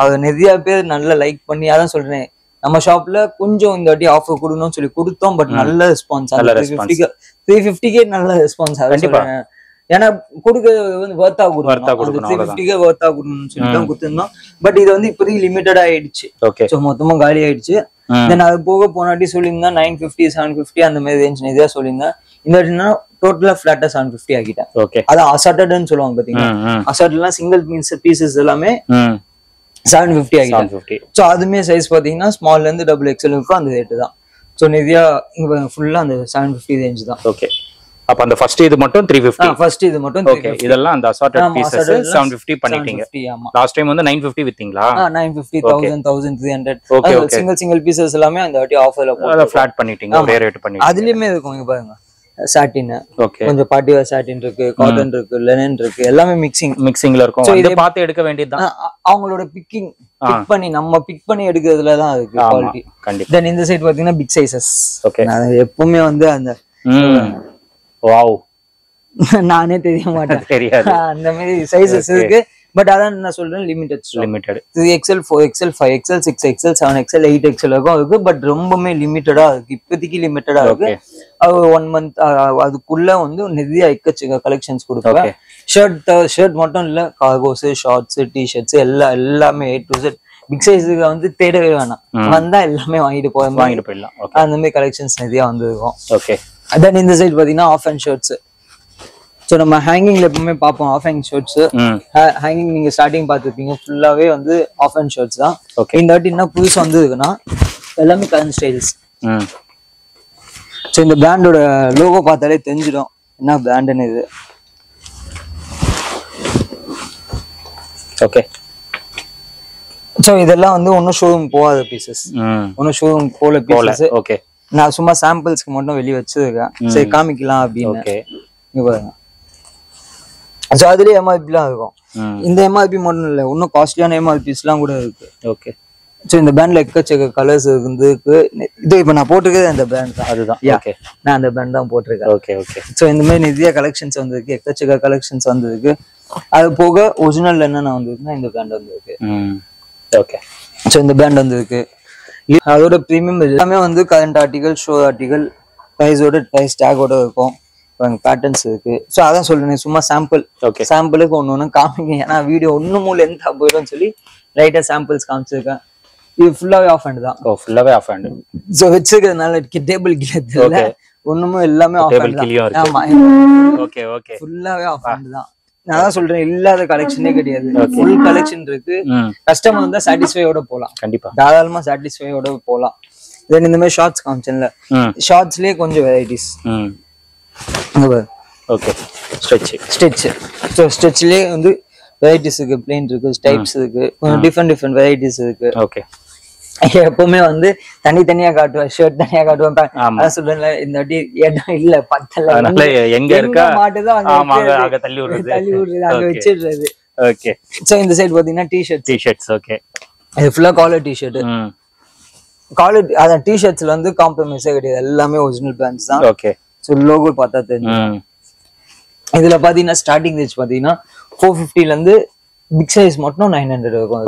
அது நிறைய பேர் நல்லா லைக் பண்ணி அதான் சொல்றேன். நம்ம ஷாப்ல கொஞ்சம் இந்த வாட்டி ஆஃபர் கொடுக்கணும்னு சொல்லி கொடுத்தோம் பட் நல்ல ரெஸ்பான்ஸ் த்ரீ ஃபிஃப்டிக்கு நல்ல ரெஸ்பான்ஸ். ஏன்னா கொடுக்கறது வந்து ஒர்த்தா கொடுக்கணும். த்ரீ ஃபிஃப்டிக்கே ஒர்த்தா கொடுக்கணும்னு சொல்லி தான் கொடுத்துருந்தோம். பட் இது வந்து இப்போதைக்கு லிமிட்டட் ஆயிடுச்சு. ஓகே ஸோ மொத்தமா காலி ஆயிடுச்சு. தென் அது போக போனாட்டி சொல்லியிருந்தேன் நைன் ஃபிஃப்டி செவன் ஃபிஃப்டி அந்த மாதிரி ரேஞ்ச் இதே சொல்லியிருந்தேன். இந்த வாட்டினா டோட்டலா ஃபிளாட்டா செவன் ஃபிஃப்டி ஆக்கிட்டேன். ஓகே அது அசாட்டட்னு சொல்லுவாங்க பாத்தீங்கன்னா அசாட்டட்லாம் சிங்கிள் மீன்ஸ் பீசஸ் எல்லாமே செவன் ஃபிஃப்டி ஆகிட்டேன் ஃபிஃப்டி ஸோ அதுமே சைஸ் பார்த்தீங்கன்னா ஸ்மால்ல இருந்து டபுள் எக்ஸ்எல் இருக்கும் அந்த ரேட்டு தான். ஸோ நிறையா இங்க ஃபுல்லா அந்த செவன் ஃபிஃப்டி ரேஞ்ச் தான். ஓகே அப்ப அந்த ஃபர்ஸ்ட் இது மட்டும் த்ரீ ஃபிஃப்டி ஃபர்ஸ்ட் இது மட்டும் ஓகே இதெல்லாம் அந்த அசார்டட் பீசஸ் செவன் ஃபிஃப்டி பண்ணிட்டீங்க. ஃபிஃப்டி ஆமா. லாஸ்ட் டைம் வந்து nine fifty வித்தீங்களா? Nine fifty thousand thousand three hundred Okay, okay. Single single pieces எல்லாமே அந்த வாட்டி ஆஃபர்ல அதை போட்டு ஃபிளாட் பண்ணிட்டீங்க ஒரே ரேட் பண்ணி அதுலயுமே இருக்கும் இங்க பாருங்க. சாட்டின் ஓகே கொஞ்சம் பார்ட்டி வேர் சாட்டின் இருக்கு காட்டன் இருக்கு லெனன் இருக்கு எல்லாமே மிக்சிங் மிக்சிங்ல இருக்கும். வந்து பார்த்து எடுக்க வேண்டியதுதான் அவங்களோட பிக்கிங் பிக் பண்ணி நம்ம பிக் பண்ணி எடுக்கிறதுல தான் இருக்கு குவாலிட்டி கண்டிப்பா. தென் இந்த சைடு பாத்தீங்கன்னா பிக் சைசஸ் ஓகே நான் எப்பவுமே வந்து அந்த வாவ் நானே தெரிய மாட்டேன். தெரியாது. அந்த மாதிரி சைசஸ் இருக்கு. பட் அதான் நான் சொல்றேன் limited limited three XL four XL five XL six XL seven XL eight XL இருக்கும் இருக்கு பட் ரொம்பவுமே லிமிட்டடா இருக்கு. இப்போதைக்கு லிமிட்டடா இருக்கு. ஒன் மந்த் அதுக்குள்ள வந்து நிறைய எக்கச்சக்க கலெக்ஷன்ஸ் கொடுப்பேன் ஷர்ட் ஷர்ட் மட்டும் இல்ல கார்கோஸ் ஷார்ட்ஸ் டிஷர்ட்ஸ் எல்லாம் எல்லாமே ஏ டு செட் பிக் சைஸுக்கு வந்து தேடவே வேணாம். வந்தா எல்லாமே வாங்கிட்டு மாதிரி வாங்கிட்டு போயிடலாம். அந்த மாதிரி கலெக்ஷன்ஸ் நிறைய வந்திருக்கும். ஓகே தென் இந்த சைடு பாத்தீங்கன்னா ஆஃப் அண்ட் ஷர்ட்ஸ் ஸோ நம்ம ஹேங்கிங்ல எப்பவுமே பார்ப்போம் ஆஃப் ஹேங் ஷர்ட்ஸ் ஹேங்கிங் நீங்க ஸ்டார்டிங் பார்த்துருப்பீங்க. ஃபுல்லாவே வந்து ஆஃப் அண்ட் ஷர்ட்ஸ் தான் இந்த வாட்டி என்ன புதுசு வந்ததுக்குன்னா எல்லாமே கரண்ட் ஸ்டைல்ஸ் ஸோ இந்த பிராண்டோட லோகோ பார்த்தாலே தெரிஞ்சிடும் என்ன பிராண்டுன்னு இது. ஓகே ஸோ இதெல்லாம் வந்து ஒன்றும் ஷோரூம் போகாத பீசஸ் ஒன்றும் ஷோரூம் போல பீசஸ் ஓகே நான் சும்மா சாம்பிள்ஸ்க்கு மட்டும் வெளியே வச்சிருக்கேன். சரி காமிக்கலாம் அப்படின்னு. ஓகே பாருங்க. ஸோ அதுலேயே எம்ஆர்பிலாம் இருக்கும். இந்த எம்ஆர்பி மட்டும் இல்லை இன்னும் காஸ்ட்லியான எம்ஆர்பிஸ்லாம் கூட இருக்கு. ஓகே ஸோ இந்த பேண்ட்ல எக்கச்சக்க கலர்ஸ் இருந்து இது இப்போ நான் போட்டிருக்கிறது அந்த பேண்ட் தான். அதுதான். ஓகே நான் அந்த பேண்ட் தான் போட்டிருக்கேன். ஓகே ஓகே ஸோ இந்த மாதிரி நிறைய கலெக்ஷன்ஸ் வந்திருக்கு. எக்கச்சக்க கலெக்ஷன்ஸ் வந்திருக்கு. அது போக ஒரிஜினல் என்னென்ன வந்திருக்குன்னா இந்த பேண்ட் வந்திருக்கு. ஓகே ஸோ இந்த பேண்ட் வந்திருக்கு. அதோட ப்ரீமியம் எல்லாமே வந்து கரண்ட் ஆர்டிகல் ஷோ ஆர்டிகல் ப்ரைஸோட ப்ரைஸ் டேக்கோட இருக்கும். பேட்டர்ன்ஸ் இருக்கு. ஸோ அதான் சொல்றேன் சும்மா சாம்பிள் ஓகே சாம்பிளுக்கு ஒன்று ஒன்று காமிங்க. ஏன்னா வீடியோ ஒன்றுமும் லென்த்தாக போயிடும்னு சொல்லி லைட்டாக சாம்பிள்ஸ் காமிச்சிருக்கேன். இது ஃபுல்லாகவே ஆஃப் ஹேண்ட் தான். ஓ ஃபுல்லாவே ஆஃப் ஹேண்ட் ஸோ வச்சிருக்கிறதுனால டேபிள் கீழே ஒன்றுமே எல்லாமே ஆஃப் ஹேண்ட் தான். ஆமா. ஓகே ஓகே ஃபுல்லாவே ஆஃப் ஹேண்ட் தான். நான் தான் சொல்றேன் இல்லாத கலெக்ஷனே கிடையாது. ஃபுல் கலெக்ஷன் இருக்கு. கஸ்டமர் வந்தா சாட்டிஸ்ஃபையோட போலாம். கண்டிப்பா. தாராளமா சாட்டிஸ்ஃபையோட போலாம். தென் இந்த மாதிரி ஷார்ட்ஸ் காமிச்சேன்ல. ஷார்ட்ஸ்லயே கொஞ்சம் varieties okay stretch stitch so ஸ்டிச்லயே வந்து வெரைட்டிஸ் இருக்கு. பிளேன் இருக்கு ஸ்டைப்ஸ் இருக்கு. கொஞ்சம் டிஃப்ரெண்ட் டிஃப்ரெண்ட் வெரைட்டிஸ் இருக்கு. ஓகே எப்பவுமே வந்து தனித்தனியா காட்டுவேன் ஷர்ட் தனியா காட்டுவேன். அதான் இந்த வாட்டி இடம் இல்ல பத்தல. எங்க இருக்கா? மாட்டுதோ அங்க ஆமா அங்க வைக்கிறது. அங்க தள்ளி விடுறது. தள்ளி விடுறது அங்க Okay. வச்சிடுறது. ஓகே ஸோ இந்த சைடு பாத்தீங்கன்னா டிஷர்ட்ஸ் டிஷர்ட்ஸ் ஓகே இது ஃபுல்லா காலர் டிஷர்ட் ம். காலர் அதான் டிஷர்ட்ஸ்ல வந்து காம்ப்ரமைஸே கிடையாது. எல்லாமே ஒரிஜினல் பிராண்ட்ஸ் தான். ஓகே ஸோ லோகோ பார்த்தா தெரியும். இதுல பாத்தீங்கன்னா ஸ்டார்டிங் ரேஞ்ச் பாத்தீங்கன்னா ஃபோர் ஃபிஃப்டில இருந்து பிக் சைஸ் மட்டும் நைன் ஹண்ட்ரட் இருக்கும்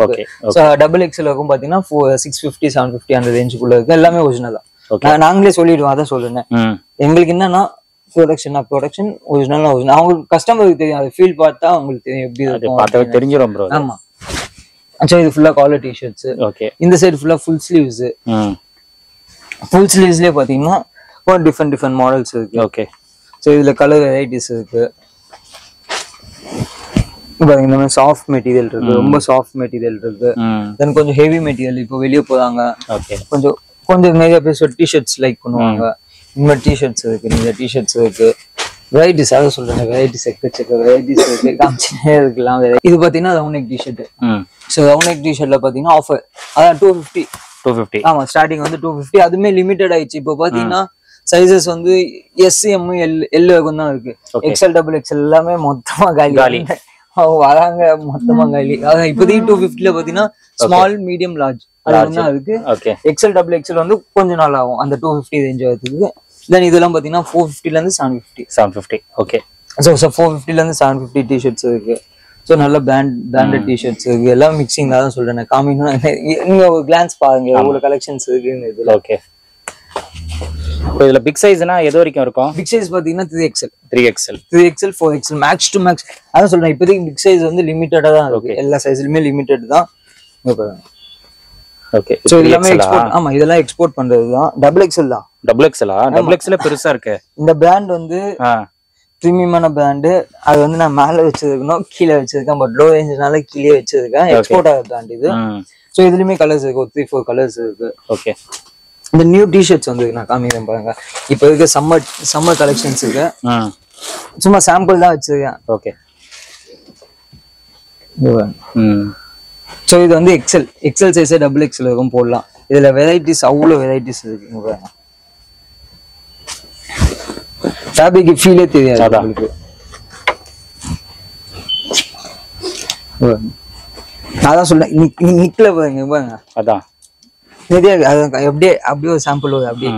ஸோ டபுள் எக்ஸ்எல் இருக்கும் பாத்தீங்கன்னா four six fifty seven fifty அந்த ரேஞ்சுக்குள்ள இருக்கு. எல்லாமே ஒரிஜினல் தான். நாங்களே சொல்லிடுவோம் அதான் ம். எங்களுக்கு என்னன்னா ப்ரொடக்ஷன் ப்ரொடக்ஷன் ஒரிஜினல் ஒரிஜினல் அவங்களுக்கு கஸ்டமருக்கு தெரியும் அது ஃபீல் பார்த்தா அவங்களுக்கு தெரியும் எப்படி இருக்கும். தெரிஞ்சிடும் ப்ரோ ஆமா. ஸோ இது ஃபுல்லா காலர் டிஷர்ட்ஸ் ஓகே இந்த சைடு ஃபுல்லா ஃபுல் ஸ்லீவ்ஸ் ஃபுல் ஸ்லீவ்ஸ்லயே பாத்தீங்கன்னா டிஃப்ரெண்ட் டிஃப்ரெண்ட் மாடல்ஸ் இருக்கு. ஓகே ஸோ இதுல கலர் வெரைட்டிஸ் இருக்கு. பாருங்க இந்த மாதிரி சாஃப்ட் மெட்டீரியல் இருக்கு ரொம்ப சாஃப்ட் மெட்டீரியல் இருக்கு. தென் கொஞ்சம் ஹெவி மெட்டீரியல் இப்போ வெளியே போறாங்க. ஓகே கொஞ்சம் கொஞ்சம் நிறைய பேர் டிஷர்ட்ஸ் லைக் பண்ணுவாங்க. இந்த மாதிரி டிஷர்ட்ஸ் இருக்கு நிறைய டிஷர்ட்ஸ் இருக்கு. வெரைட்டிஸ் அதான் சொல்றேன் வெரைட்டிஸ் எக்கச்சக்க வெரைட்டிஸ் இருக்கு. காமிச்சுனே இருக்கலாம். இது பாத்தீங்கன்னா round neck t-shirt so round neck டிஷர்ட்ல பாத்தீங்கன்னா ஆஃபர் அதான் டூ ஃபிஃப்டி டூ ஃபிஃப்டி ஆமா ஸ்டார்டிங் வந்து டூ ஃபிஃப்டி அதுமே லிமிட்டட் ஆயிடுச்சு. இப்போ பாத்தீங்கன்னா சைசஸ் வந்து எஸ் எம் எல் எல் வரைக்கும் தான் இருக்கு. எக்ஸ்எல் டபுள் எக்ஸ்எல் எல்லாமே மொத்தமா காலி. காலி. அவங்க வராங்க மொத்தமா காலி அதான் இப்போதைக்கு டூ ஃபிஃப்டில பாத்தீங்கன்னா ஸ்மால் மீடியம் லார்ஜ் அது தான் இருக்கு. ஓகே எக்ஸ்எல் டபுள் எக்ஸ்எல் வந்து கொஞ்ச நாள் ஆகும். அந்த டூ ஃபிஃப்டி ரேஞ்ச் வரதுக்கு தென் இதெல்லாம் பாத்தீங்கன்னா ஃபோர் ஃபிஃப்டில இருந்து seven fifty seven fifty okay so so four ஃபிஃப்டில இருந்து செவன் ஃபிஃப்டி டிஷர்ட்ஸ் இருக்கு. ஸோ நல்ல பிராண்ட் பிராண்டட் டிஷர்ட்ஸ் இருக்கு. எல்லாம் மிக்சிங் தான் சொல்றேன். காமிக்கணும் நீங்க ஒரு கிளான்ஸ் பாருங்க. எவ்வளவு கலெக்ஷன்ஸ் இருக்குன்னு இதுல. ஓகே இப்போ இதுல பிக் சைஸ்னா எது வரைக்கும் இருக்கும்? பிக் சைஸ் பாத்தீங்கன்னா three XL three XL three XL four XL max to max அதான் சொல்றேன் இப்போதைக்கு பிக் சைஸ் வந்து லிமிட்டடா தான் இருக்கு. எல்லா சைஸ்லயுமே லிமிட்டட் தான். ஓகே ஸோ எல்லாமே எக்ஸ்போர்ட் ஆமா இதெல்லாம் எக்ஸ்போர்ட் பண்றது தான். டபுள் எக்ஸ்எல் தான். டபுள் எக்ஸ்எலா டபுள் எக்ஸ்எல் பெருசா இருக்கு. இந்த பிராண்ட் வந்து ப்ரீமியமான பிராண்டு அது வந்து நான் மேல வச்சிருக்கணும் கீழே வச்சிருக்கேன். பட் லோ ரேஞ்ச்னால கீழே வச்சிருக்கேன். எக்ஸ்போர்ட் ஆகிற பிராண்ட் இது. ஸோ இதுலயுமே கலர்ஸ் இருக்கு. த்ரீ ஃபோர் கலர்ஸ் இருக்கு. ஓகே இந்த நியூ டிஷர்ட்ஸ் வந்து நான் காமிக்கிறேன் பாருங்க. இப்போ இருக்க சம்மர் சம்மர் கலெக்ஷன்ஸ் இருக்கு. சும்மா சாம்பிள் தான் வச்சிருக்கேன். ஓகே ஸோ இது வந்து எக்ஸல் எக்ஸல் சைஸே டபுள் எக்ஸல் இருக்கும் போடலாம். இதுல வெரைட்டிஸ் அவ்வளோ வெரைட்டிஸ் இருக்கு இங்க பாருங்க. ஃபேப்ரிக் ஃபீலே தெரியாது. உங்களுக்கு. நான் தான் சொல்றேன் நிக்கல பாருங்க பாருங்க. அதான். நிறைய அப்படியே அப்படியே ஒரு சாம்பிள் அப்படியே.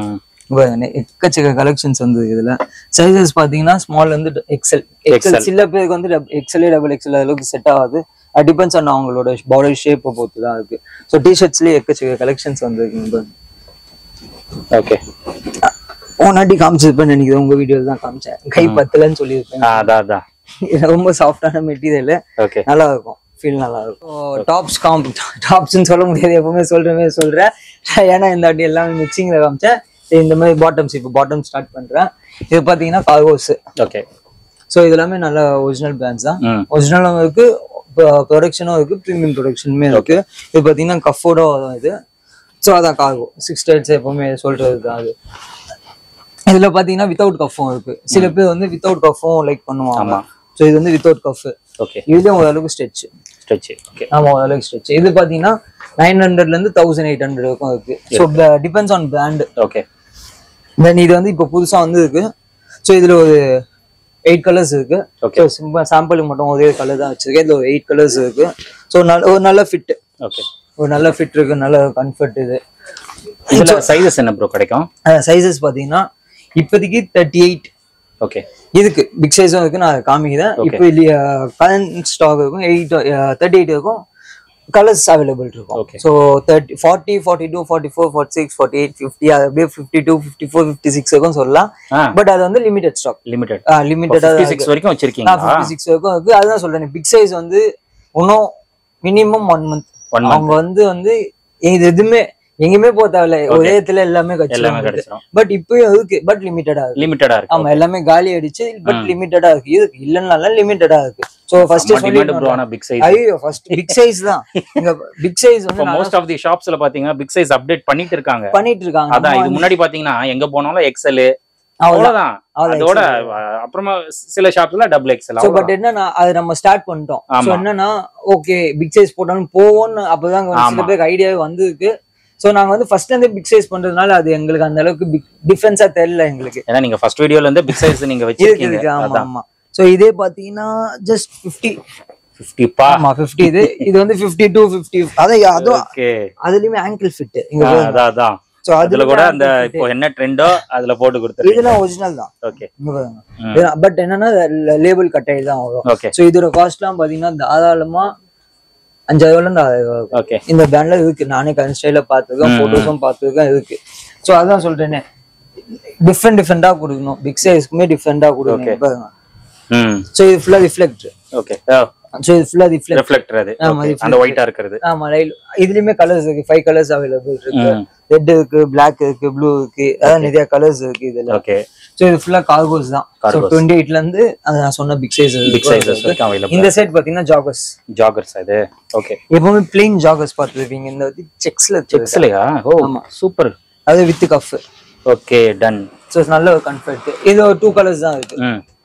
இங்க பாருங்க எக்கச்சக்க கலெக்ஷன்ஸ் வந்து இதுல. சைஸஸ் பாத்தீங்கன்னா ஸ்மால் வந்து எக்ஸல் எக்ஸல் சில பேருக்கு வந்து எக்ஸலே டபுள் எக்ஸல் அளவுக்கு செட் ஆகாது. அது டிபெண்ட்ஸ் ஆன் அவங்களோட பாடி ஷேப்பை பொறுத்து தான் இருக்கு. ஸோ டிஷர்ட்ஸ்லயே எக்கச்சக்க கலெக்ஷன்ஸ் வந்து ஓகே ஓனாட்டி காமிச்சிருப்பேன் நினைக்கிறேன் உங்க வீடியோல தான் காமிச்சேன். கை பத்தலன்னு சொல்லியிருப்பேன். ரொம்ப சாஃப்டான மெட்டீரியல் நல்லா இருக்கும். ஃபீல் நல்லா இருக்கும் டாப்ஸ் காம் டாப்ஸ்னு சொல்ல முடியாது எப்பவுமே சொல்ற மாதிரி சொல்றேன் ஏன்னா இந்த வாட்டி எல்லாமே மிக்சிங்ல காமிச்சேன். இந்த மாதிரி பாட்டம்ஸ் இப்போ பாட்டம் ஸ்டார்ட் பண்றேன். இது பாத்தீங்கன்னா கார்கோஸ் ஓகே ஸோ இது எல்லாமே நல்ல ஒரிஜினல் பிராண்ட்ஸ் தான். ஒரிஜினலும் இருக்கு ப்ரொடக்ஷனும் இருக்கு ப்ரீமியம் ப்ரொடக்ஷனுமே இருக்கு. இது பாத்தீங்கன்னா கஃபோடோ தான் இது. ஸோ அதான் கார்கோ சிக்ஸ் டேட்ஸ் எப்பவுமே சொல்றது தான் அது. இதுல பாத்தீங்கன்னா வித்தவுட் கஃபும் இருக்கு. சில பேர் வந்து வித்தவுட் கஃபும் லைக் பண்ணுவாங்க. ஸோ இது வந்து வித்தவுட் கஃப் ஓகே இதுலயும் ஓரளவுக்கு ஸ்ட்ரெச் ஸ்ட்ரெச் ஓகே ஆமா ஓரளவுக்கு ஸ்ட்ரெச் இது பாத்தீங்கன்னா நைன் ஹண்ட்ரட்ல இருந்து தௌசண்ட் எயிட் ஹண்ட்ரட் வரைக்கும் இருக்கு. So depends on brand okay then இது வந்து இப்போ புதுசா வந்து இருக்கு ஸோ இதுல ஒரு எயிட் கலர்ஸ் இருக்கு. ஸோ சிம்பிள் சாம்பிளுக்கு மட்டும் ஒரே கலர் தான் வச்சிருக்கேன். இதுல ஒரு எயிட் கலர்ஸ் இருக்கு. ஸோ நல்ல ஒரு நல்ல ஃபிட் ஓகே ஒரு நல்ல ஃபிட் இருக்கு நல்ல கம்ஃபர்ட் இது. இதுல சைஸஸ் என்ன ப்ரோ கிடைக்கும்? சைஸஸ் பாத்தீங்கன்னா இப்போதைக்கு தேர்ட்டி எயிட் ஓகே இதுக்கு பிக் சைஸும் இருக்கு நான் காமிக்கிறேன் இப்போ இல்லையா கரண்ட் ஸ்டாக் இருக்கும் எயிட் தேர்ட்டி எயிட் இருக்கும் கலர்ஸ் அவைலபிள் இருக்கும். So thirty forty forty two forty four forty six forty eight fifty அது அப்படியே fifty two fifty four fifty six இருக்கும் சொல்லலாம் பட் அது வந்து limited stock limited fifty six வரைக்கும் வச்சிருக்கீங்களா? ஃபிஃப்டி சிக்ஸ் வரைக்கும் இருக்கு. அதுதான் சொல்றேன் பிக் சைஸ் வந்து இன்னும் மினிமம் ஒன் மந்த். அவங்க வந்து வந்து இது எதுவுமே எங்கேயுமே போக தேவையில்ல. ஒரே இடத்துல எல்லாமே எல்லாமே கட்சி கிடைச்சிரும் பட் இப்பயும் இருக்கு. பட் லிமிட்டடா இருக்கு. லிமிட்டடா இருக்கு. ஆமா எல்லாமே காலி அடிச்சு பட் லிமிட்டடா இருக்கு. இருக்கு. இல்லன்னால லிமிட்டடா இருக்கு. சோ ஃபர்ஸ்ட் ஆனா பிக் சைஸ் ஐயோ ஃபர்ஸ்ட் பிக் சைஸ் தான். இங்க பிக் சைஸ் வந்து மோஸ்ட் ஆஃப் தி ஷாப்ஸ்ல பாத்தீங்கன்னா பிக் சைஸ் அப்டேட் பண்ணிட்டு இருக்காங்க. பண்ணிட்டு இருக்காங்க. அதான் இது முன்னாடி பாத்தீங்கன்னா எங்க போனாலும் எக்ஸ்எல் அவ்வளவுதான். அதோட அப்புறமா சில ஷாப்ஸ்ல டபுள் எக்ஸ்எல் சோ பட் என்னன்னா அது நம்ம ஸ்டார்ட் பண்ணிட்டோம். என்னன்னா ஓகே பிக் சைஸ் போட்டாலும் போவோம்னு அப்பதான் சில. பேருக்கு ஐடியாவே வந்திருக்கு. சோ நாங்க வந்து ஃபர்ஸ்ட் இருந்து பிக் சைஸ் பண்றதுனால அது எங்களுக்கு அந்த அளவுக்கு பிக் டிஃபரன்ஸா தெரியல எங்களுக்கு. ஏன்னா நீங்க ஃபர்ஸ்ட் வீடியோல இருந்து பிக் சைஸ் நீங்க வச்சிருக்கீங்க. இருக்கு. ஆமா ஆமா. சோ இதே பாத்தீங்கன்னா ஜஸ்ட் 50 50 பா? ஆமா 50 இது இது வந்து 52 டூ ஃபிஃப்டி அதான் அதுவும் அதுலயுமே ஆங்கிள் ஃபிட் இங்க. அதான் So அதுல கூட அந்த இப்போ என்ன ட்ரெண்டோ அதுல போட்டு கொடுத்துருக்கீங்க. இதெல்லாம் ஒரிஜினல் தான். ஓகே பட் என்னன்னா லேபிள் கட்டை தான் வரும். ஓகே சோ இதோட காஸ்ட்லாம் பாத்தீங்கன்னா தாராளமா அஞ்சாயிரம் இந்த பேண்ட்ல இருக்கு. நானே கன் ஸ்டைல பார்த்துருக்கேன் போட்டோஸும் பார்த்துருக்கேன் இருக்கு. சோ அதான் சொல்றேனே. டிஃப்ரெண்ட் டிஃப்ரெண்டா கொடுக்கணும். பிக் சைஸ்க்குமே டிஃப்ரெண்டா கொடுக்கணும். சோ இது ஃபுல்லா ரிஃப்ளெக்ட் ஓகே சோ இது ஃபுல்லா ரிஃப்ளெக்ட் ரிஃப்ளெக்டர் அது. ஆமா. அந்த ஒயிட்டா இருக்கிறது. ஆமா லைட் இதுலயுமே கலர்ஸ் இருக்கு. ஃபைவ் கலர்ஸ் அவைலபிள் இருக்கு. ரெட் இருக்கு பிளாக் இருக்கு ப்ளூ இருக்கு. அதான் நிறைய கலர்ஸ் இருக்கு இதுல. ஓகே சோ இது ஃபுல்லா கார்கோஸ் தான். Cargos. டுவெண்ட்டி எயிட்ல இருந்து அது நான் சொன்ன பிக் சைஸ் பிக் சைஸஸ் வரைக்கும் அவைலபிள் இந்த சைட் பாத்தீங்கன்னா ஜாகர்ஸ் ஜாகர்ஸ் அது. ஓகே எப்பவுமே பிளெயின் ஜாகர்ஸ் பார்த்துருப்பீங்க. இந்த வந்து செக்ஸ்ல செக்ஸ்லயா ஓ சூப்பர் அது with cuff okay done so நல்ல ஒரு கம்ஃபர்ட் இது ஒரு டூ கலர்ஸ் தான் இருக்கு.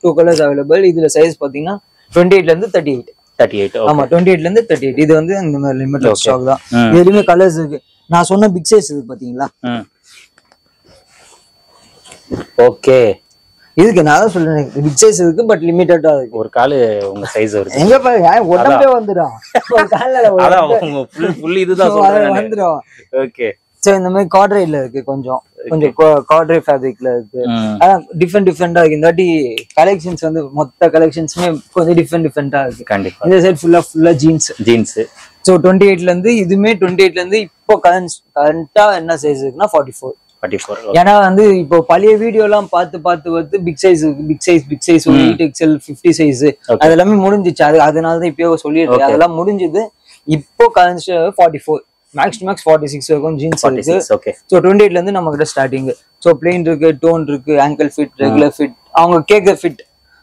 டூ கலர்ஸ் அவைலபிள் இதுல சைஸ் பாத்தீங்கன்னா டுவெண்ட்டி எயிட்ல இருந்து தேர்ட்டி எயிட் தேர்ட்டி எயிட் ஆமா டுவெண்ட்டி எயிட்ல இருந்து தேர்ட்டி எயிட் இது வந்து இந்த மாதிரி லிமிடெட் ஸ்டாக் தான். இதுலயுமே கலர்ஸ் இருக்கு. நான் சொன்ன பிக் சைஸ் இருக்கு பாத்தீங்களா? ஓகே இதுக்கு நான் தான் சொல்றேன். பிக் சைஸ் இருக்கு பட் லிமிட்டடா இருக்கு. ஒரு காலு உங்க சைஸ் வருது. எங்க பாருங்க உடம்பே வந்துடும். ஒரு கால்ல ஒரு அதான் உங்க ஃபுல் ஃபுல் இதுதான் அது சொல்றேன் வந்துடும். ஓகே சோ இந்த மாதிரி காட்ரேல இருக்கு கொஞ்சம். கொஞ்சம் காட்ரே ஃபேப்ரிக்ல இருக்கு. அதான் டிஃப்ரெண்ட் டிஃப்ரெண்டா இருக்கு. இந்த வாட்டி கலெக்ஷன்ஸ் வந்து மொத்த கலெக்ஷன்ஸுமே கொஞ்சம் டிஃப்ரெண்ட் டிஃப்ரெண்டா இருக்கு. கண்டிப்பா. இந்த சைடு ஃபுல்லா ஃபுல்லா ஜீன்ஸ் ஜீன்ஸ் ஸோ டுவெண்ட்டி எயிட்ல இருந்து இதுமே டுவெண்ட்டி எயிட்ல இருந்து இப்போ கரண்ட் கரண்டா என்ன சைஸ் இருக்குன்னா ஃபார்ட்டி ஃபோர் ஏன்னா வந்து இப்போ பழைய வீடியோ எல்லாம் பார்த்து பார்த்து பார்த்து big size big size big size eight XL fifty size அது எல்லாமே முடிஞ்சிச்சு. அது அதனால தான் இப்பயோ சொல்லியிருக்கேன். அதெல்லாம் முடிஞ்சது. இப்போ current forty four max to max forty six வரைக்கும் ஜீன்ஸ் இருக்கு. ஓகே ஸோ டுவெண்ட்டி எயிட்ல இருந்து நம்ம கிட்ட ஸ்டார்டிங் ஸோ பிளெயின் இருக்கு டோன் இருக்கு ஆங்கிள் ஃபிட் ரெகுலர் ஃபிட் அவங்க கேட்குற ஃபிட்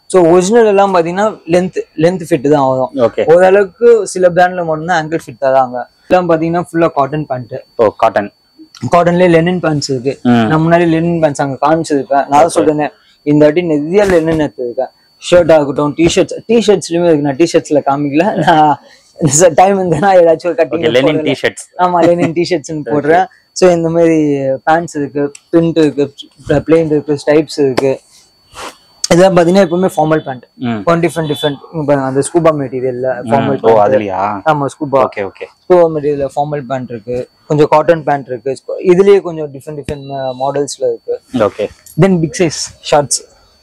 ஸோ ஒரிஜினல் எல்லாம் பாத்தீங்கன்னா லென்த் லென்த் ஃபிட் தான் ஆகும் ஓகே ஓரளவுக்கு சில பிராண்ட்ல மட்டும்தான் ஆங்கிள் ஃபிட் தராங்க எல்லாம் பாத்தீங்கன்னா ஃபுல்லா காட்டன் பேண்ட் ஓ காட்டன் காட்டன்லயே லெனின் பேண்ட்ஸ் இருக்கு. ம். நான் முன்னாடி லெனின் பேண்ட்ஸ் அங்க காமிச்சிருக்கேன். நான் தான் சொல்றேன் இந்த வாட்டி நிறைய லெனின் எடுத்திருக்கேன். ஷர்ட் ஆகட்டும் டிஷர்ட்ஸ் டிஷர்ட்ஸ்லயுமே இருக்கு. நான் டிஷர்ட்ஸ்ல காமிக்கல. நான் டைம் இருந்தேன்னா ஏதாச்சும் ஒரு கட்டிங் லெனின் டிஷர்ட்ஸ் ஆமா லெனின் டிஷர்ட்ஸ் போடுறேன். சோ இந்த மாதிரி பேண்ட்ஸ் இருக்கு பிரிண்ட் இருக்கு பிளெயின் இருக்கு ஸ்டைப்ஸ் இருக்கு. இதெல்லாம் பாத்தீங்கன்னா எப்பவுமே ஃபார்மல் பேண்ட் ம். டிஃப்ரெண்ட் டிஃப்ரெண்ட் அந்த ஸ்கூபா மெட்டீரியல்ல ஃபார்மல் ஓ அதுலயா? ஆமா ஸ்கூபா ஓகே ஓகே ஸ்கூபா மெட்டீரியல்ல ஃபார்மல் பேண்ட் இருக்கு. கொஞ்சம் காட்டன் பேண்ட் இருக்கு. இதுலயே கொஞ்சம் டிஃப்ரெண்ட் டிஃப்ரெண்ட் மாடல்ஸ்ல இருக்கு. Okay then big size shorts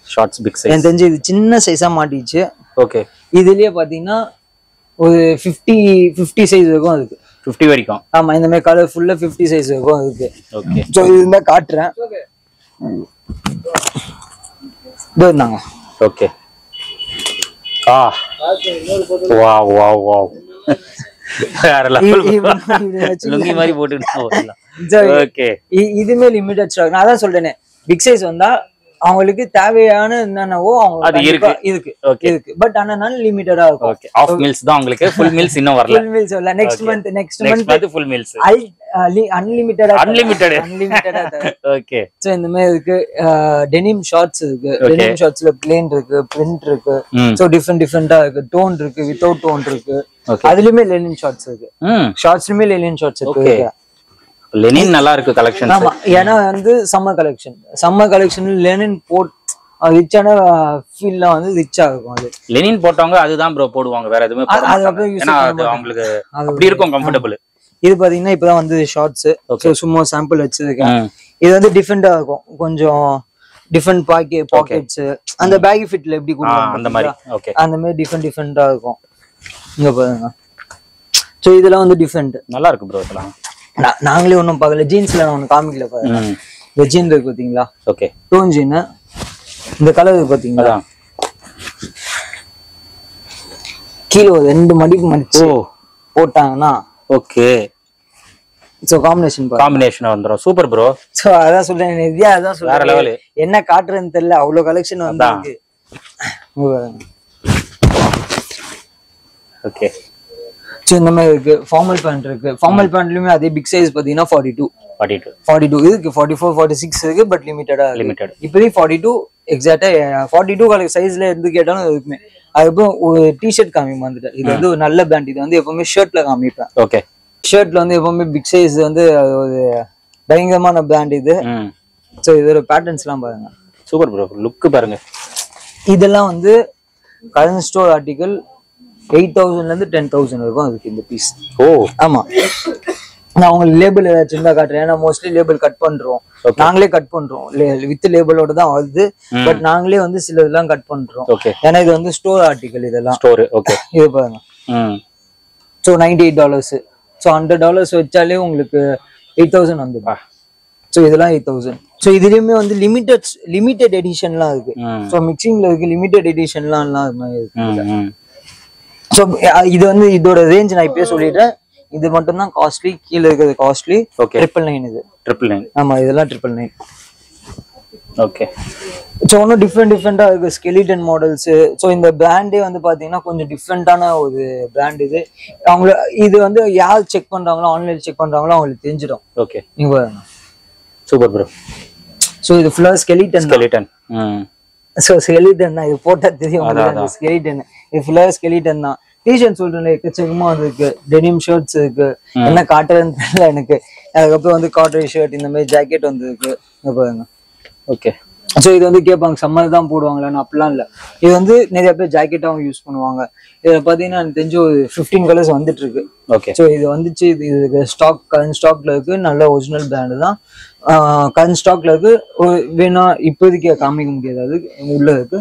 shorts big size எனக்கு தெரிஞ்சு இது சின்ன சைஸா மாட்டிச்சு. ஓகே இதுலயே பாத்தீங்கன்னா ஒரு ஃபிஃப்டி ஃபிஃப்டி சைஸ் வரைக்கும் இருக்கு ஃபிஃப்டி வரைக்கும். ஆமா இந்த மாதிரி கலர் ஃபுல்லா ஃபிஃப்டி சைஸ் வரைக்கும் இருக்கு ஓகே ஸோ இது இருந்தா காட்டுறேன். இதோ இருந்தாங்க ஓகே ஆ. வா வா வா லுங்கி மாதிரி போட்டுட்டு ஓகே இதுமே லிமிடெட் ஸ்டாக் நான் அதான் சொல்றேனே. பிக் சைஸ் வந்தா அவங்களுக்கு தேவையான என்னென்னவோ அவங்க இருக்கு. இருக்கு. பட் ஆனா நான் லிமிட்டடா இருக்கும். ஓகே ஆஃப் மீல்ஸ் தான் உங்களுக்கு ஃபுல் மீல்ஸ் இன்னும் வரல. ஃபுல் மீல்ஸ் இல்ல next month next month full meals அன்லிமிட்டடா Unlimited. அன்லிமிட்டடா ஓகே ஸோ இந்த மாதிரி இருக்கு. டெனிம் ஷார்ட்ஸ் இருக்கு. டெனிம் ஷார்ட்ஸ்ல பிளேன் இருக்கு பிரிண்ட் இருக்கு. ஸோ டிஃப்ரெண்ட் டிஃப்ரெண்டா இருக்கு. டோன் இருக்கு வித்தவுட் டோன் இருக்கு. அதுலயுமே லெனின் ஷார்ட்ஸ் இருக்கு. ஷார்ட்ஸ்லயுமே லெனின் ஷார்ட்ஸ் இருக்கு. ஓகே லெனின் நல்லா இருக்கு கலெக்ஷன் ஆமா ஏன்னா வந்து summer collection summer collection linen boat ரிச்சான ஃபீல்ல வந்து ரிச்சா இருக்கும் அது. லெனின் போட்டவங்க அதுதான் ப்ரோ போடுவாங்க வேற எதுவுமே அது ஏன்னா. அவங்களுக்கு அப்படி இருக்கும் கம்ஃபர்டபுள் இது பாத்தீங்கன்னா இப்பதான் வந்து ஷார்ட்ஸ் சும்மா சாம்பிள் வச்சிருக்கேன். இது வந்து டிஃப்ரெண்டா இருக்கும். கொஞ்சம் டிஃப்ரெண்ட் பாக்கெட் பாக்கெட்ஸ் அந்த பேகி ஃபிட்ல எப்படி கொடுப்பாங்க அந்த மாதிரி. ஓகே அந்த மாதிரி டிஃப்ரெண்ட் டிஃப்ரெண்டா இருக்கும். இங்க பாருங்க. ஸோ இதெல்லாம் வந்து டிஃப்ரெண்ட் நல்லா இருக்கு ப்ரோ இதெல்லாம். நாங்களே ஒன்றும் பார்க்கல. ஜீன்ஸ்ல நான் ஒன்று காமிக்கல பாருங்க இந்த ஜீன் இருக்கு பாத்தீங்களா? ஓகே. டோன் ஜீன் இந்த கலர் இருக்கு பாத்தீங்களா? அதான். கீழே ஒரு ரெண்டு மடிப்பு மடிச்சு போட்டாங்கன்னா ஓகே. ஸோ காம்பினேஷன் காம்பினேஷன் வந்துரும். சூப்பர் ப்ரோ ஸோ அதான் சொல்றேன். நித்யா அதான் வேற சொல்றேன் லெவல் என்ன காட்டுறதுன்னு தெரியல. அவ்வளவு கலெக்ஷன் வந்து ஓகே. ஸோ இந்த மாதிரி இருக்கு. ஃபார்மல் பேண்ட் இருக்கு. ஃபார்மல் பேண்ட்லயுமே அதே பிக் சைஸ் பாத்தீங்கன்னா forty two forty two forty two இருக்கு ஃபார்ட்டி ஃபோர் ஃபார்ட்டி சிக்ஸ் இருக்கு. பட் லிமிட்டடா Limited. இப்போதைக்கு ஃபார்ட்டி டூ எக்ஸாக்டா ஃபார்ட்டி டூ கலர் சைஸ்ல இருந்து கேட்டாலும் இருக்குமே அதுக்கப்புறம் ஒரு டிஷர்ட் காமிப்பேன் வந்துட்டு இது வந்து ஒரு நல்ல பேண்ட் இது வந்து எப்பவுமே ஷர்ட்ல காமிப்பேன். ஓகே ஷர்ட்ல வந்து எப்பவுமே பிக் சைஸ் வந்து ஒரு பயங்கரமான பிராண்ட் இது. ஸோ இதோட பேட்டர்ன்ஸ்லாம் பாருங்க. சூப்பர் ப்ரோ லுக் பாருங்க. இதெல்லாம் வந்து கரண்ட் ஸ்டோர் ஆர்டிகல் எயிட் தௌசண்ட்ல இருந்து டென் தௌசண்ட் வரைக்கும் இருக்கு இந்த பீஸ் ஓ. ஆமா. நான் உங்களுக்கு லேபிள் ஏதாச்சும் இருந்தா காட்டுறேன். ஏன்னா மோஸ்ட்லி லேபிள் கட் பண்றோம். நாங்களே கட் பண்றோம். வித் லேபிளோட தான் வருது பட் நாங்களே வந்து சில இதெல்லாம் கட் பண்றோம் ஏன்னா இது வந்து ஸ்டோர் ஆர்டிகல் இதெல்லாம். ஸ்டோர் ஓகே இது பாருங்க. So ninety eight dollars so hundred dollars வச்சாலே உங்களுக்கு எயிட் தௌசண்ட் வந்துடும். ஸோ இதெல்லாம் எயிட் தௌசண்ட். ஸோ இதுலயுமே வந்து லிமிடெட் லிமிடெட் எடிஷன்லாம் இருக்கு. ஸோ மிக்சிங்ல இருக்கு லிமிடெட் எடிஷன்லாம் இருக்கு ஸோ இது வந்து இதோட ரேஞ்ச் நான் இப்பயே சொல்லிட்டேன் இது மட்டும் தான் காஸ்ட்லி கீழே இருக்கிறது காஸ்ட்லி ஓகே ட்ரிபிள் நைன் இது. ட்ரிபிள் நைன் ஆமா இதெல்லாம் ட்ரிபிள் நைன் ஓகே ஸோ இன்னும் டிஃப்ரெண்ட் டிஃப்ரெண்டாக இருக்கு. ஸ்கெலிட்டன் மாடல்ஸ் ஸோ இந்த பிராண்டே வந்து பார்த்தீங்கன்னா கொஞ்சம் டிஃப்ரெண்டான ஒரு பிராண்ட் இது. அவங்க இது வந்து யார் செக் பண்றாங்களோ ஆன்லைன் செக் பண்றாங்களோ அவங்களுக்கு தெரிஞ்சிடும். ஓகே நீங்க பாருங்க சூப்பர் ப்ரோ ஸோ இது ஃபுல்லாக ஸ்கெலிட்டன் ஸ்கெலிட்டன் ம். ஸோ ஸ்கெலிட்டன் தான். இது போட்டா தெரியும். ஸ்கெலிட்டன் இது ஃபுல்லாக ஸ்கெலிட்டன் தான். டிஷர்ட் சொல்றேன் எக்கச்சக்கமா இருக்கு. டெனிம் ஷர்ட்ஸ் இருக்கு. என்ன காட்டுறதுன்னு தெரியல எனக்கு. அதுக்கப்புறம் வந்து காட்டன் ஷர்ட் இந்த மாதிரி ஜாக்கெட் வந்துருக்கு. இங்க பாருங்க. ஓகே ஸோ இது வந்து கேட்பாங்க சம்மர் தான் போடுவாங்களான்னு. அப்படிலாம் இல்லை. இது வந்து நிறைய பேர் ஜாக்கெட்டாகவும் யூஸ் பண்ணுவாங்க. இதில் பார்த்தீங்கன்னா எனக்கு தெரிஞ்சு ஒரு ஃபிஃப்டீன் கலர்ஸ் வந்துட்டு இருக்கு. ஓகே ஸோ இது வந்துச்சு. இது ஸ்டாக் கரண்ட் ஸ்டாக்ல இருக்கு. நல்ல ஒரிஜினல் பிராண்டு தான். கரண்ட் ஸ்டாக்ல இருக்கு. வேணா இப்போதைக்கு காமிக்க முடியாது. அது உள்ள இருக்கு.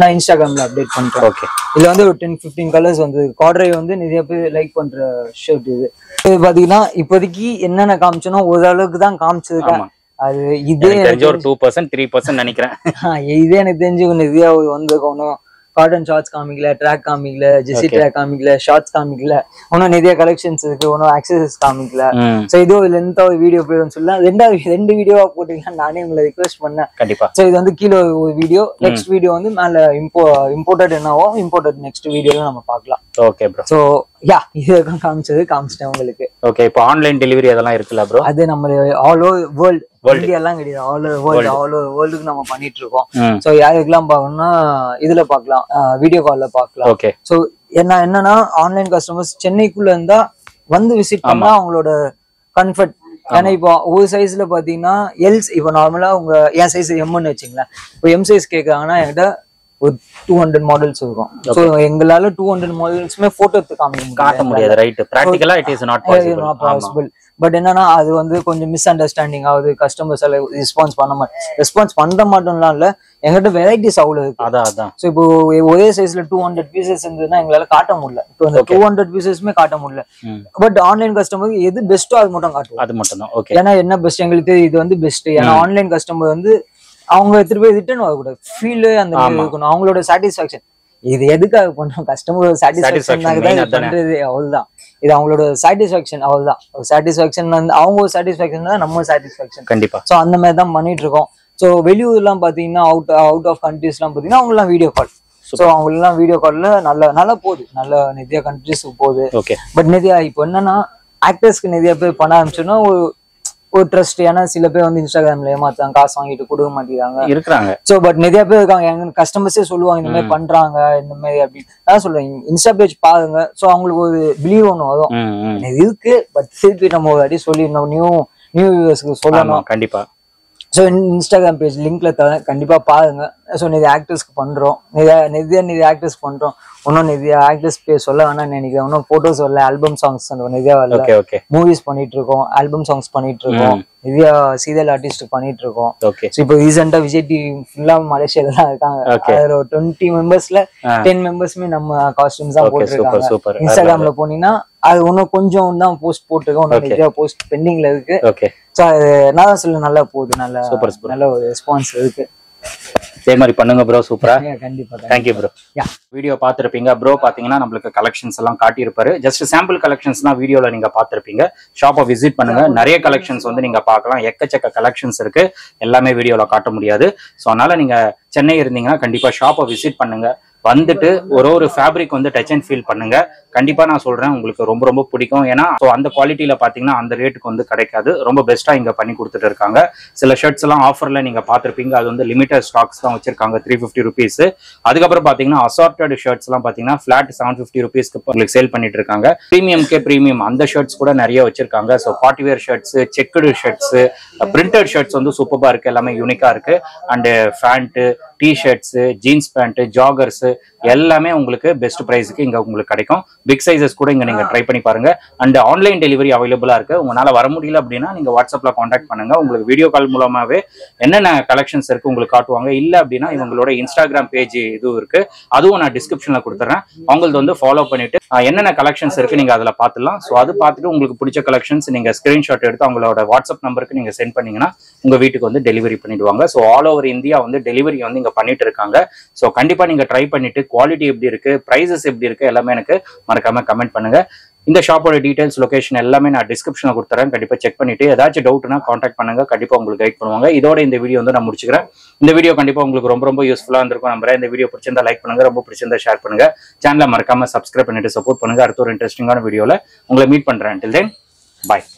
நான் இன்ஸ்டாகிராம்ல அப்டேட் பண்றேன். ஓகே இதுல வந்து ஒரு டென் ஃபிஃப்டீன் கலர்ஸ் வந்து காட்ரை வந்து நிறைய பேர் லைக் பண்ற ஷர்ட் இது. இது பாத்தீங்கன்னா இப்போதைக்கு என்னென்ன காமிச்சனோ ஓரளவுக்கு தான் காமிச்சிருக்கேன். அது இதே ஒரு டூ பர்சன்ட் த்ரீ பர்சன்ட் நினைக்கிறேன். இதே எனக்கு தெரிஞ்சு நிறைய வந்திருக்கும் காட்டன் ஷார்ட்ஸ் காமிக்கல ட்ராக் காமிக்கல ஜெர்சி ட்ராக் காமிக்கல ஷார்ட்ஸ் காமிக்கல இன்னும் நிறைய கலெக்ஷன்ஸ் இருக்கு. ஒன்றும் ஆக்சசரிஸ் காமிக்கல ஸோ இது ஒரு லென்த்தா ஒரு வீடியோ போயிடும் சொல்லலாம் ரெண்டாவது ரெண்டு வீடியோவா போட்டீங்கன்னா நானே உங்களை ரிக்வெஸ்ட் பண்ணேன். கண்டிப்பா. ஸோ இது வந்து கீழே ஒரு வீடியோ நெக்ஸ்ட் வீடியோ வந்து மேல இம்போ இம்போர்ட்டட் என்னவோ இம்போர்ட்டட் நெக்ஸ்ட் வீடியோல நம்ம பார்க்கலாம். ஓகே ப்ரோ ஸோ யா இது வரைக்கும் காமிச்சது காமிச்சிட்டேன் உங்களுக்கு. ஓகே இப்போ ஆன்லைன் டெலிவரி அதெல்லாம் இருக்குல்ல ப்ரோ அது நம்ம ஆல் ஓவர் வேர்ல்டு இந்தியாலாம் கிடையாது. All over world all over வேர்ல்டுக்கு நம்ம பண்ணிட்டு இருக்கோம் ஸோ யாருக்கெல்லாம் பார்க்கணும்னா இதுல பார்க்கலாம். வீடியோ கால்ல பார்க்கலாம். ஓகே ஸோ என்ன என்னன்னா ஆன்லைன் கஸ்டமர்ஸ் சென்னைக்குள்ள இருந்தா வந்து விசிட் பண்ணா அவங்களோட கம்ஃபர்ட் ஏன்னா இப்போ ஒரு சைஸ்ல பாத்தீங்கன்னா எல்ஸ் இப்போ நார்மலா உங்க என் சைஸ் எம்னு வச்சுங்களேன். இப்போ எம் சைஸ் கேட்கறாங்கன்னா என்கிட்ட ஒரு டூ ஹண்ட்ரட் மாடல்ஸ் இருக்கும். ஸோ எங்களால டூ ஹண்ட்ரட் மாடல்ஸுமே போட்டோ எடுத்து காமிக்க காட்ட முடியாது. Right பிராக்டிகலா it is not possible but என்னன்னா அது வந்து கொஞ்சம் மிஸ் அண்டர்ஸ்டாண்டிங் ஆகுது. கஸ்டமர்ஸ் எல்லாம் ரெஸ்பான்ஸ் பண்ண மாட்டேன் ரெஸ்பான்ஸ் பண்ண மாட்டோம்லாம் இல்ல. எங்கிட்ட வெரைட்டிஸ் அவ்வளோ இருக்கு. அதான் அதான். ஸோ இப்போ ஒரே சைஸ்ல டூ ஹண்ட்ரட் பீசஸ் இருந்ததுன்னா எங்களால காட்ட முடியல. இப்போ அந்த டூ ஹண்ட்ரட் பீசஸ்மே காட்ட முடியல. பட் ஆன்லைன் கஸ்டமருக்கு எது பெஸ்ட்டோ அது மட்டும் காட்டுவோம். அது மட்டும் தான் ஓகே ஏன்னா என்ன பெஸ்ட் எங்களுக்கு இது வந்து பெஸ்ட் ஏன்னா ஆன்லைன் கஸ்டமர் வந்து அவங்க திருப்பி போய் ரிட்டர்ன் வரக்கூடாது. ஃபீல் அந்த மாதிரி இருக்கணும். அவங்களோட சாட்டிஸ்ஃபேக்ஷன் இது எதுக்காக பண்ணோம்? கஸ்டமரோட சாட்டிஸ்ஃபேக்ஷன் Satisfaction தான். பண்றது அவ்வளவுதான் இது அவங்களோட சாட்டிஸ்ஃபேக்ஷன் அவ்வளவுதான் சாட்டிஸ்ஃபேக்ஷன் வந்து அவங்க சாட்டிஸ்ஃபேக்ஷன் தான் நம்ம சாட்டிஸ்ஃபேக்ஷன் கண்டிப்பா. ஸோ அந்த மாதிரி தான் பண்ணிட்டு இருக்கோம் ஸோ வெளியூர்லாம் பார்த்தீங்கன்னா அவுட் அவுட் ஆஃப் கண்ட்ரீஸ்லாம் பார்த்தீங்கன்னா அவங்களாம் வீடியோ கால் ஸோ அவங்களெல்லாம் வீடியோ காலில் நல்ல நல்லா போகுது. நல்ல நிறைய கண்ட்ரீஸுக்கு போகுது. ஓகே பட் நிறைய இப்போ என்னன்னா ஆக்டர்ஸ்க்கு நிறைய பேர் பண்ண ஆரம்பிச்சோன்னா ஒரு ஒரு ட்ரஸ்ட் ஏன்னா சில பேர் வந்து இன்ஸ்டாகிராம்ல ஏமாத்தாங்க காசு வாங்கிட்டு கொடுக்க மாட்டேங்கிறாங்க. இருக்கிறாங்க. ஸோ பட் நிறைய பேர் இருக்காங்க. எங்க கஸ்டமர்ஸே சொல்லுவாங்க இந்த மாதிரி பண்றாங்க இந்த மாதிரி அப்படின்னு நான் சொல்றேன். இன்ஸ்டா பேஜ் பாருங்க. ஸோ அவங்களுக்கு ஒரு பிலீவ் ஒன்று வரும். இருக்கு பட் திருப்பி நம்ம ஒரு அடி சொல்லிடணும். நியூ நியூ வியூவர்ஸ்க்கு சொல்லணும். கண்டிப்பா. ஸோ இன்ஸ்டாகிராம் பேஜ் லிங்க்ல தரேன் கண்டிப்பா பாருங்க. ஸோ நிறைய ஆக்டர்ஸ்க்கு பண்றோம். நிறைய நிறைய நிறைய ஆக்டர்ஸ் பண்றோம். இன்னும் நிறைய ஆக்டர்ஸ் பேர் சொல்ல வேணாம்னு நினைக்கிறேன். இன்னும் போட்டோஸ் வரல. ஆல்பம் சாங்ஸ் நிறைய வரல. மூவிஸ் பண்ணிட்டு இருக்கோம் ஆல்பம் சாங்ஸ் பண்ணிட்டு இருக்கோம் நிறைய சீரியல் ஆர்டிஸ்ட் பண்ணிட்டு இருக்கோம் ஸோ இப்போ ரீசெண்டா விஜய் டிவி ஃபுல்லா மலேசியால தான் இருக்காங்க. அதுல ஒரு டுவெண்ட்டி மெம்பர்ஸ்ல. டென் மெம்பர்ஸ்மே நம்ம காஸ்டியூம்ஸ் தான் போட்டிருக்காங்க. இன்ஸ்டாகிராம்ல போனீங்கன்னா அது இன்னும் கொஞ்சம் தான் போஸ்ட் போட்டிருக்கோம். இன்னும் நிறைய போஸ்ட் பெண்டிங்ல இருக்கு. ஓகே ஸோ அது நான் சொல்ல நல்லா போகுது. நல்ல super. நல்ல ஒரு ரெஸ்பான்ஸ் இருக்கு. இதே மாதிரி பண்ணுங்க ப்ரோ சூப்பரா கண்டிப்பா thank you bro Yeah. Video பார்த்துருப்பீங்க. ப்ரோ பார்த்தீங்கன்னா நம்மளுக்கு கலெக்ஷன்ஸ் எல்லாம் காட்டியிருப்பாரு. ஜஸ்ட் சாம்பிள் கலெக்ஷன்ஸ் தான் வீடியோவில் நீங்கள் பார்த்துருப்பீங்க. ஷாப்பை விசிட் பண்ணுங்க. நிறைய கலெக்ஷன்ஸ் வந்து நீங்கள் பார்க்கலாம். எக்கச்சக்க கலெக்ஷன்ஸ் இருக்கு. எல்லாமே வீடியோவில் காட்ட முடியாது. ஸோ அதனால நீங்கள் சென்னை இருந்தீங்கன்னா கண்டிப்பாக ஷாப்பை விசிட் பண்ணுங்க. வந்துட்டு ஒரு ஒரு ஃபேப்ரிக் வந்து டச் அண்ட் ஃபீல் பண்ணுங்க. கண்டிப்பா நான் சொல்றேன் உங்களுக்கு ரொம்ப ரொம்ப பிடிக்கும். ஏன்னா ஸோ அந்த குவாலிட்டியில பாத்தீங்கன்னா அந்த ரேட்டுக்கு வந்து கிடைக்காது. ரொம்ப பெஸ்டா இங்க பண்ணி கொடுத்துட்டு இருக்காங்க. சில ஷர்ட்ஸ் எல்லாம் ஆஃபர்ல நீங்க பாத்திருப்பீங்க. அது வந்து லிமிடெட் ஸ்டாக்ஸ் தான் வச்சிருக்காங்க. த்ரீ ஃபிஃப்டி ருபீஸ் அதுக்கப்புறம் பாத்தீங்கன்னா அசார்டட் ஷர்ட்ஸ் எல்லாம் பாத்தீங்கன்னா ஃபிளாட் செவன் ஃபிஃப்டி ருபீஸ்க்கு உங்களுக்கு சேல் பண்ணிட்டு இருக்காங்க. ப்ரீமியம்கே ப்ரீமியம் அந்த ஷர்ட்ஸ் கூட நிறைய வச்சிருக்காங்க. So party wear shirts checked shirts printed shirts வந்து சூப்பரா இருக்கு. எல்லாமே யூனிக்கா இருக்கு. And pant t-shirts jeans pant joggers எல்லாமே உங்களுக்கு பெஸ்ட் ப்ரைஸுக்கு இங்க உங்களுக்கு கிடைக்கும். பிக் சைஸஸ் கூட இங்க நீங்க ட்ரை பண்ணி பாருங்க. அண்ட் ஆன்லைன் டெலிவரி அவைலபிளா இருக்கு. உங்களால வர முடியல அப்படின்னா நீங்க வாட்ஸ்அப்ல காண்டாக்ட் பண்ணுங்க. உங்களுக்கு வீடியோ கால் மூலமாவே என்னென்ன கலெக்ஷன்ஸ் இருக்கு உங்களுக்கு காட்டுவாங்க. இல்ல அப்படின்னா இவங்களோட இன்ஸ்டாகிராம் பேஜ் இதுவும் இருக்கு. அதுவும் நான் டிஸ்கிரிப்ஷன்ல கொடுத்துறேன். அவங்களது வந்து ஃபாலோ பண்ணிட்டு ஆஹ், என்னென்ன கலெக்ஷன்ஸ் இருக்கு நீங்க அதுல பார்த்துலாம் ஸோ அது பார்த்துட்டு உங்களுக்கு பிடிச்ச கலெக்ஷன்ஸ் நீங்க ஸ்கிரீன்ஷாட் எடுத்து அவங்களோட வாட்ஸ்அப் நம்பருக்கு நீங்க சென்ட் பண்ணீங்கன்னா உங்க வீட்டுக்கு வந்து டெலிவரி பண்ணிடுவாங்க. ஸோ ஆல் ஓவர் இந்தியா வந்து டெலிவரி வந்து இங்க பண்ணிட்டு இருக்காங்க. ஸோ கண்டிப்பா நீங்க ட்ரை பண்ணிட்டு குவாலிட்டி எப்படி இருக்கு ப்ரைஸஸ் எப்படி இருக்கு எல்லாமே எனக்கு மறக்காம கமெண்ட் பண்ணுங்க. இந்த ஷாப்போட டீடைல்ஸ் லொகேஷன் எல்லாமே நான் டிஸ்கிரிப்ஷனில் கொடுத்துறேன். கண்டிப்பா செக் பண்ணிட்டு ஏதாச்சும் டவுட்னா காண்டாக்ட் பண்ணுங்க. கண்டிப்பா உங்களுக்கு கைட் பண்ணுவாங்க. இதோட இந்த வீடியோ வந்து நான் முடிச்சுக்கிறேன். இந்த வீடியோ கண்டிப்பா உங்களுக்கு ரொம்ப ரொம்ப யூஸ்ஃபுல்லா இருந்திருக்கும் நம்புறேன். இந்த வீடியோ பிடிச்சிருந்தா லைக் பண்ணுங்க. ரொம்ப பிடிச்சிருந்தா ஷேர் பண்ணுங்க. சேனலை மறக்காம சப்ஸ்கிரைப் பண்ணிட்டு சப்போர்ட் பண்ணுங்க. அடுத்த ஒரு இன்ட்ரெஸ்டிங்கான வீடியோல உங்களை மீட் பண்றேன். டில் தென் பாய்